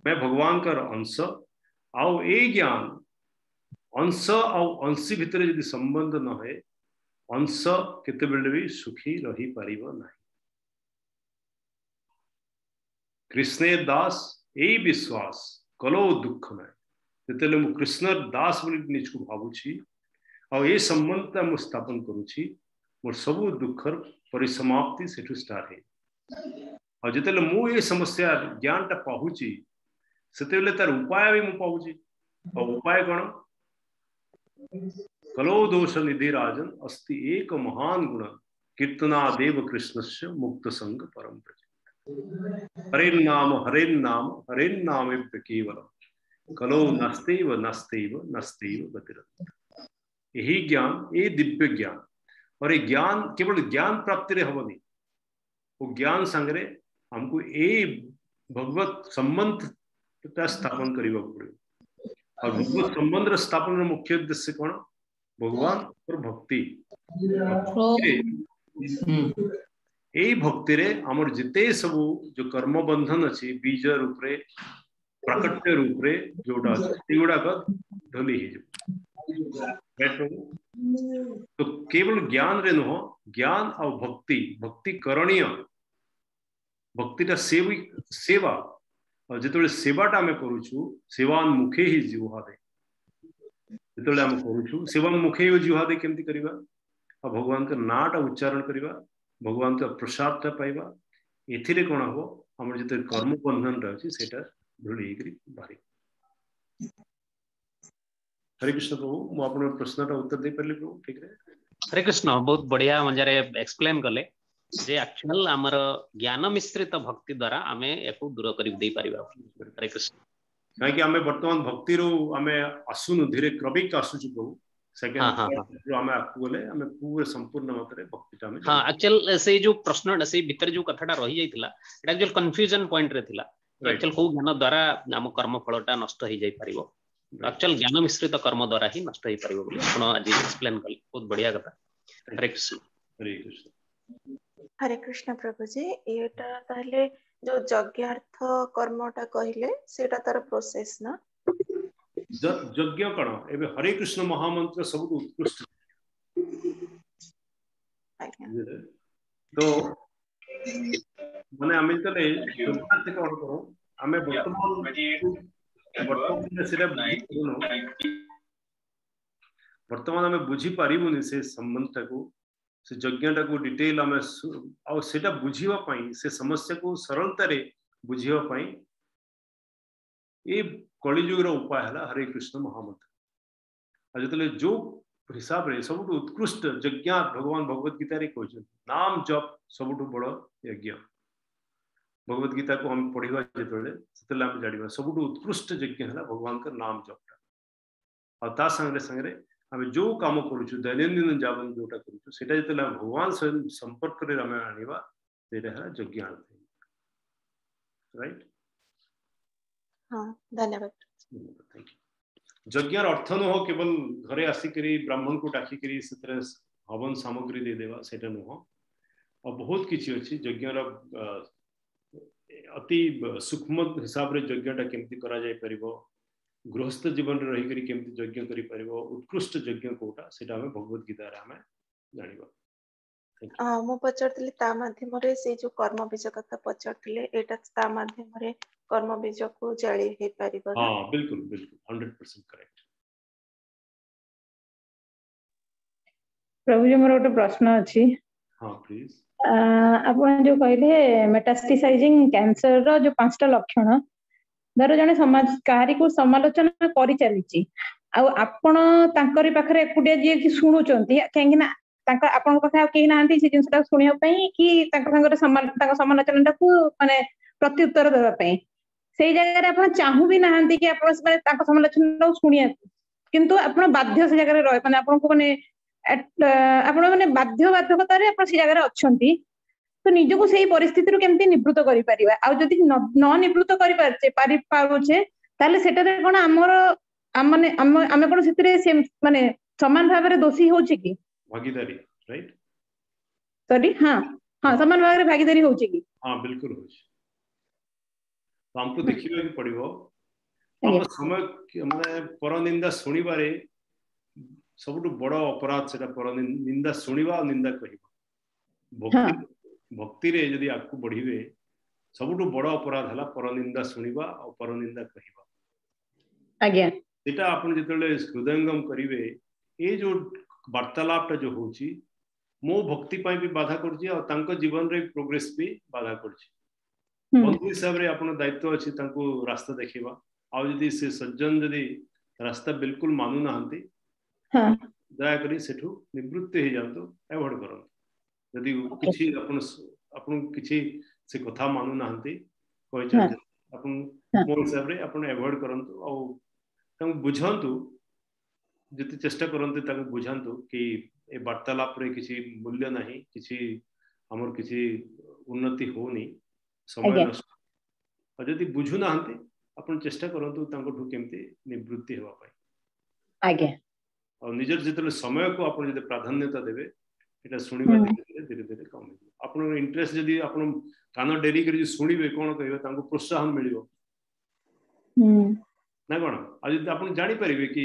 मैं भगवान कर अंश आओ ज्ञान अंश आंशी भितर जो संबंध न है अंश के सुखी रही पार ना कृष्ण दास यही विश्वास कलो दुख ना जो कृष्ण दास निज को भावुची संबंध मु स्थापन करुच्ची मोर सब दुखर परिसमाप्ति से स्टार है समस्या ज्ञान टा पहुची से तार उपाय भी मुझे पहुची उपाय कौन कलो दोष निधि राजन अस्ति एक महान गुण कीर्तना देव कृष्ण से मुक्त संग परम प्रचित हरेन नाम हरेन नाम हरेन नाम केवल कलो नस्तेव नस्तेव नस्तेव गतिर यही ज्ञान ये दिव्य ज्ञान और ये ज्ञान केवल ज्ञान प्राप्ति रे हवनी वो ज्ञान संग्रह हमको ये भगवत संबंध स्थापन करने पड़े और भगवत संबंध स्थापन मुख्य उद्देश्य कौन भगवान और भक्ति भक्ति हम्म। रे आमर जिते सब जो कर्म बंधन अच्छे बीज रूप से प्राकट्य रूप से जो गुडाक ढली तो केवल ज्ञान रे नुह ज्ञान आ भक्ति भक्ति करणीय भक्ति सेवा जो सेवा करवान मुखे ही जीव हाथ जिते आम करुचु मुखे जुहा दे केमती भगवान के नाटा उच्चारण करवा भगवान के प्रसाद पाइबा एथिरे कोन हो हम जित कर्म बंधन रहछि सेटा भुली हे करी बारे हरे कृष्ण प्रभु मो अपन प्रश्न टा उत्तर दे परली प्रभु ठीक रे हरे कृष्ण बहुत बढ़िया मजा रे एक्सप्लेन करले जे एक्चुअल हमर ज्ञान मिश्रित भक्ति द्वारा हमें एको दूर करी दे परबा हरे कृष्ण କାହିଁକି ଆମେ ବର୍ତ୍ତମାନ ଭକ୍ତିରୁ ଆମେ ଆସୁନୁ ଧୀରେ କ୍ରମିକ ଆସୁଛୁ ପ୍ରଭୁ ଆମେ ଆଗକୁ ଗଲେ ଆମେ ପୁରା ସମ୍ପୂର୍ଣ୍ଣ ମାତ୍ରାରେ ଭକ୍ତିଟା ଆମେ ହଁ ଆକ୍ଚୁଆଲ ସେଇ ଯୋଉ ପ୍ରଶ୍ନଟା ସେଇ ଭିତରେ ଯୋଉ କଥାଟା ରହିଯାଇଥିଲା ଏଟା ଆକ୍ଚୁଆଲ କନଫ୍ୟୁଜନ ପଏଣ୍ଟରେ ଥିଲା ଆକ୍ଚୁଆଲ କୋଉ ଜ୍ଞାନ ଦ୍ଵାରା ଆମ କର୍ମଫଳଟା ନଷ୍ଟ ହେଇଯାଇ ପାରିବ ଆକ୍ଚୁଆଲ ଜ୍ଞାନ ମିଶ୍ରିତ କର୍ମ ଦ୍ଵାରା ହିଁ ନଷ୍ଟ ହେଇପାରିବ ବୋଲି ଆପଣ ଆଜି ଏକ୍ସପ୍ଲେନ କଲେ ବହୁତ ବଢିଆ କଥା ହରେ କୃଷ୍ଣ ହରେ କୃଷ୍ଣ ହରେ କୃଷ୍ଣ ପ୍ରଭୁଜୀ ଏଇଟା ତାହେଲେ जो यज्ञार्थ कर्मटा कहिले सेटा तर प्रोसेस ना यज्ञ कण एबे हरे कृष्ण महामंत्र सब उत्कृष्ट तो माने आमे त ले यज्ञार्थ कण करू आमे वर्तमान वर्तमान में सिर्फ बुझी वर्तमान आमे बुझी पारिबुनी से संबंध को से यज्ञटा को डिटेल आम आईटा बुझापाई से समस्या को सरलतार बुझापाई ये कलीजुगर उपाय है हरे कृष्ण महामत आज जो, जो हिसाब से सब उत्कृष्ट यज्ञ भगवान भगवत गीत कह नाम जप सब बड़ यज्ञ भगवत गीता को हम पढ़वा जितने जानवा सब उत्कृष्ट यज्ञ है भगवान नाम जपटा आगे सांगे आम जो कम कर दैनन्दिन जीवन जो कर भगवान सहित संपर्क आम यज्ञ यज्ञ अर्थ नुह केवल घरे आसिक ब्राह्मण को डाक हवन सामग्री देदे से नुह बहुत किसी अच्छी यज्ञ अति सूक्ष्म हिसाब से यज्ञा केमती कर ଗୃହସ୍ଥ ଜୀବନରେ ରହିକରି କେମିତି ଯଜ୍ଞ କରିପାରିବ ଉତ୍କୃଷ୍ଟ ଯଜ୍ଞ କୋଉଟା ସେଟା ଆମେ ଭଗବତ ଗୀତାରେ ଆମେ ଜାଣିବା ମୁଁ ପଚାରୁଥିଲି ତା ମାଧ୍ୟମରେ ସେଇ ଯୋଉ କର୍ମ ବୀଜ କଥା ପଚାରୁଥିଲେ ଏଇଟା ତା ମାଧ୍ୟମରେ କର୍ମ ବୀଜକୁ ଜାଳି ହେଇପାରିବ ହଁ ବିଲକୁଲ ବିଲକୁଲ 100% କରେକ୍ଟ ପ୍ରଭୁଜୀ ମୋର ଗୋଟେ ପ୍ରଶ୍ନ ଅଛି ହଁ ପ୍ଲିଜ ଆପଣ ଯୋଉ କହିଲେ ମେଟାସ୍ଟିସାଇଜିଂ କ୍ୟାନ୍ସରର ଯୋଉ ପାଞ୍ଚଟା ଲକ୍ଷଣ ଧର ଜଣେ ସମାଜ କାହାରିକୁ ସମାଲୋଚନା କରିଚାଲିଛି ଆଉ ଆପଣ ତାଙ୍କରି ପାଖରେ ଏକୁଟିଆ ଯିଏ ଶୁଣୁଛନ୍ତି କାହିଁକି ନା ତାଙ୍କ ଆପଣଙ୍କ ପାଖରେ ଆଉ କେହି ନାହାନ୍ତି ସେ ଜିନିଷଟାକୁ ଶୁଣିବା ପାଇଁ କି ତାଙ୍କ ସାଙ୍ଗରେ ତାଙ୍କ ସମାଲୋଚନାଟାକୁ ମାନେ ପ୍ରତ୍ୟୁତ୍ତର ଦେବା ପାଇଁ ସେଇ ଜାଗାରେ ଆପଣ ଚାହୁଁ ବି ନାହାନ୍ତି କି ଆପଣ ସେମାନେ ତାଙ୍କ ସମାଲୋଚନାଟାକୁ ଶୁଣିବାକୁ କିନ୍ତୁ ଆପଣ ବାଧ୍ୟ ସେ ଜାଗାରେ ରହେ ମାନେ ଆପଣଙ୍କୁ ମାନେ ଆପଣ ମାନେ ବାଧ୍ୟ ବାଧ୍ୟକତାରେ ଆପଣ ସେ ଜାଗାରେ ଅଛନ୍ତି ତ ନିଜକୁ ସେଇ ପରିସ୍ଥିତିରୁ କେମିତି ନିବୃତ୍ତ କରିପାରିବା ଆଉ ଯଦି ନ ନିବୃତ୍ତ କରିପାରୁଛେ ପାରୁଛେ ତାହେଲେ ସେଠାରେ କଣ ଆମର ମାନେ ଆମେ କଣ ସେଥିରେ ମାନେ ସମାନ ଭାବରେ ଦୋଷୀ ହଉଛି କି ଭାଗିଦାରୀ ରାଇଟ ସରି ହଁ ହଁ ସମାନ ଭାବରେ ଭାଗିଦାରୀ ହଉଛି କି ହଁ ବିଲକୁଲ ହଉଛି ତ ଆମକୁ ଦେଖିବାକୁ ପଡିବ ଆମ ସମୟ ମାନେ ପରନିନ୍ଦା ଶୁଣିବାରେ ସବୁଠୁ ବଡ ଅପରାଧ ସେଟା ପରନିନ୍ଦା ଶୁଣିବା ଆଉ ନିନ୍ଦା କରିବା ଭକ୍ତି भक्ति रे जदि आगे बढ़े सबुठ बड़ अपराध है परनिंदा शुणा और परनिंदा कह जो हृदयंगम करेंगे ये जो वार्तालापटा जो हूँ मो भक्ति भी बाधा कर जीवन रे प्रोग्रेस भी बाधा कर हम्म। बंधु हिसाब से दायित्व अच्छी रास्ता देखा आदि से सज्जन जदि रास्ता बिल्कुल मानु ना हाँ। दयाकोरी सेवृत्ति जातु एवोड करते ଯଦି କିଛି ଆପଣ ଆପଣ କିଛି ସେ କଥା ମାନୁନାହାନ୍ତି କହିଛନ୍ତି ଆପଣ ମୋ ହିସାବରେ ଆପଣ ଆଭଏଡ୍ କରନ୍ତୁ ଆଉ ତାଙ୍କୁ ବୁଝାନ୍ତୁ ଯେତେ ଚେଷ୍ଟା କରନ୍ତି ତାଙ୍କୁ ବୁଝାନ୍ତୁ କି ଏ ବାର୍ତ୍ତାଳାପରେ କିଛି ମୂଲ୍ୟ ନାହିଁ କିଛି ଆମର କିଛି ଉନ୍ନତି ହଉନି ସମୟ ନଷ୍ଟ ଆଉ ଯଦି ବୁଝୁନାହାନ୍ତି ଆପଣ ଚେଷ୍ଟା କରନ୍ତୁ ତାଙ୍କଠୁ କେମିତି ନିବୃତ୍ତି ହେବା ପାଇଁ ଆଜ୍ଞା ଆଉ ନିଜର ଯେତେବେଳେ ସମୟକୁ ଆପଣ ଯଦି ପ୍ରାଧାନ୍ୟତା ଦେବେ ଏଇଟା ଶୁଣିବା ଧୀରେ ଧୀରେ କମିଯିବ ଆପଣଙ୍କ ଇଣ୍ଟରେଷ୍ଟ ଯଦି ଆପଣ କାନ ଡେରି କରି ଶୁଣିବେ କ'ଣ କହିବେ ତାଙ୍କୁ ପ୍ରୋତ୍ସାହନ ମିଳିବ ନା କ'ଣ ଆଉ ଯଦି ଆପଣ ଜାଣିପାରିବେ କି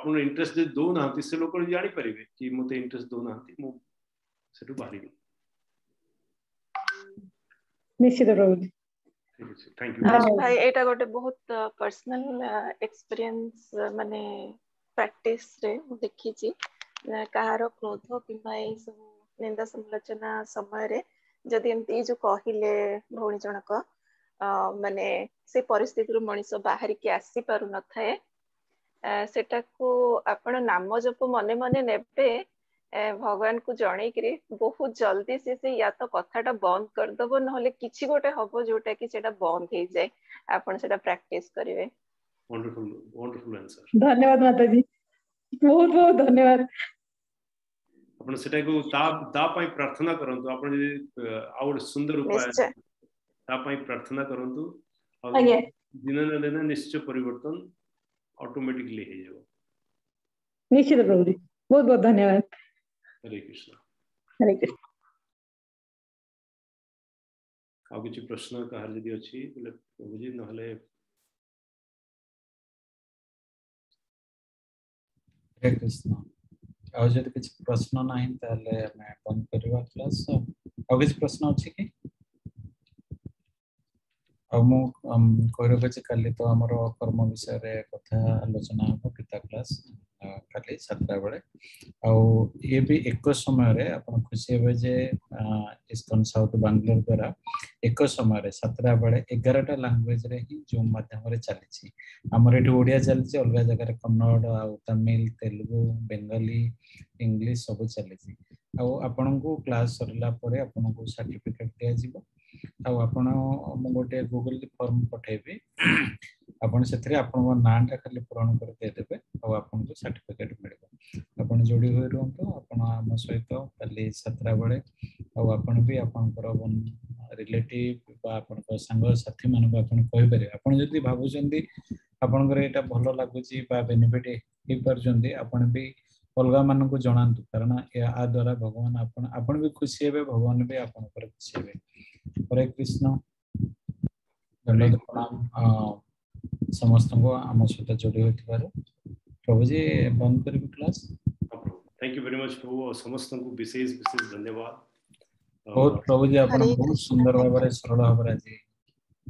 ଆପଣ ଇଣ୍ଟରେଷ୍ଟ ଯଦି ଦଉନାହାନ୍ତି ସେ ଲୋକ ଜାଣିପାରିବେ କି ମୋତେ ଇଣ୍ଟରେଷ୍ଟ ଦଉନାହାନ୍ତି ମୁଁ ସେଠୁ ବାହାରିବି ନିଶ୍ଚିତ ପ୍ରଭୁଜୀ ଏଇଟା ଗୋଟେ ବହୁତ ପର୍ସନାଲ ଏକ୍ସପିରିଏନ୍ସ ମାନେ ପ୍ରାକ୍ଟିସ ରେ ମୁଁ ଦେଖିଛି କାହାର କ୍ରୋଧ କିମ୍ବା ଏଇ ସବୁ निंदा समालोचना समय रे जदि एमती जो कहिले भौणी जणक माने से परिस्थिति रु मनीष बाहर के आसी पारु नथाए सेटा को आपण नाम जप मने मने नेबे भगवान को जणे करे बहुत जल्दी से से या तो कथाटा बंद कर दबो नहले किछि गोटे हबो जोटा कि सेटा बंद हे जाय आपण सेटा प्रैक्टिस करिवे वंडरफुल वंडरफुल आंसर धन्यवाद माता जी बहुत बहुत धन्यवाद ଆପଣ ସେଟାକୁ ତା ତା ପାଇଁ ପ୍ରାର୍ଥନା କରନ୍ତୁ ଆପଣ ଯଦି ଆଉ ଗୋଟେ ସୁନ୍ଦର ଉପାୟ ତା ପାଇଁ ପ୍ରାର୍ଥନା କରନ୍ତୁ ଦିନେ ନା ଦିନେ ନିଶ୍ଚୟ ପରିବର୍ତ୍ତନ ଅଟୋମେଟିକଲି ହେଇଯିବ ନିଶ୍ଚିତ ପ୍ରଭୁଜୀ ବହୁତ ବହୁତ ଧନ୍ୟବାଦ ହରେ କୃଷ୍ଣ ହରେ କୃଷ୍ଣ ଆଉ କିଛି ପ୍ରଶ୍ନ କାହାର ଯଦି ଅଛି ବୋଲେ ପ୍ରଭୁଜୀ ନହେଲେ ହରେ କୃଷ୍ଣ ଆଉ ଯଦି କିଛି ପ୍ରଶ୍ନ ନାହିଁ ତାହେଲେ ଆମେ ବନ୍ଦ କରିବା କ୍ଲାସ୍ ଆଉ କିଛି ପ୍ରଶ୍ନ ଅଛି କି ଆଉ ମୁଁ କହି ରଖୁଛି କାଲି ତ ଆମର କର୍ମ ବିଷୟରେ କଥା ଆଲୋଚନା ହେବ ଗୀତା କ୍ଲାସ୍ କାଲି ସାତଟା ବେଳେ ଆଉ ଇଏ ବି ଏକ ସମୟରେ ଆପଣ ଖୁସି ହେବେ ଯେ ଇସ୍କନ ସାଉଥ ବାଙ୍ଗଲୋର ଦ୍ୱାରା ଏକ ସମୟରେ ସାତଟା ବେଳେ ଏଗାରଟା ଲାଙ୍ଗୁଏଜରେ ହିଁ ଜୁମ୍ ମାଧ୍ୟମରେ ଚାଲିଛି ଆମର ଏଠି ଓଡ଼ିଆ ଚାଲିଛି ଅଲଗା ଜାଗାରେ କନ୍ନଡ଼ ଆଉ ତାମିଲ ତେଲୁଗୁ ବେଙ୍ଗଲୀ ଇଂଲିଶ ସବୁ ଚାଲିଛି ଆଉ ଆପଣଙ୍କୁ କ୍ଲାସ୍ ସରିଲା ପରେ ଆପଣଙ୍କୁ ସାର୍ଟିଫିକେଟ୍ ଦିଆଯିବ ଆଉ ଆପଣ ମୁଁ ଗୋଟେ ଗୁଗଲ ଫର୍ମ ପଠାଇବି आपटा खाली पूरण कर सार्टिफिकेट मिले जोड़ी हुई रुहतु आम सहित कल सतटा बेले आपर साथी मान आप कहपर आपड़ भल लगुच अलग मान को जनातु कारण या द्वारा भगवान आपण भी खुशी हे भगवान भी आप हरे कृष्ण धन्यवाद प्रणाम समस्त को आम सहित जोड़ी हो ପ୍ରଭୁଜୀ ବନ୍ଦ କରିବି class thank you very much प्रभु समस्त को विशेष विशेष धन्यवाद बहुत प्रभु जी आपन बहुत सुंदर भाव रे सरल भाव रे जी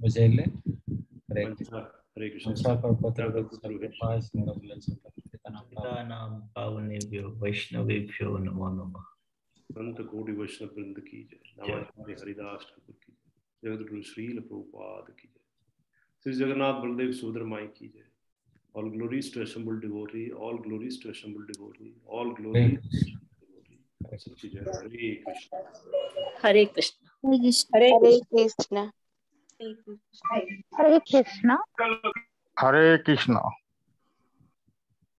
बुझाइले हरे कृष्ण हरे कृष्ण साकर पत्र के पास मेरा मिलन पिता नाम पावन देव वैष्णव वैष्णवेभ्यो नमो नमः संत कोटि वैष्णव वृंद की जय नमः हरिदास ठाकुर की जय जगत गुरु श्रील प्रभुपाद की श्री जगन्नाथ बलदेव सुधर माई की जय all glory to assembled devotee all glory to assembled devotee all glory Hare Krishna Hare Krishna Hare Krishna Hare Krishna Hare Krishna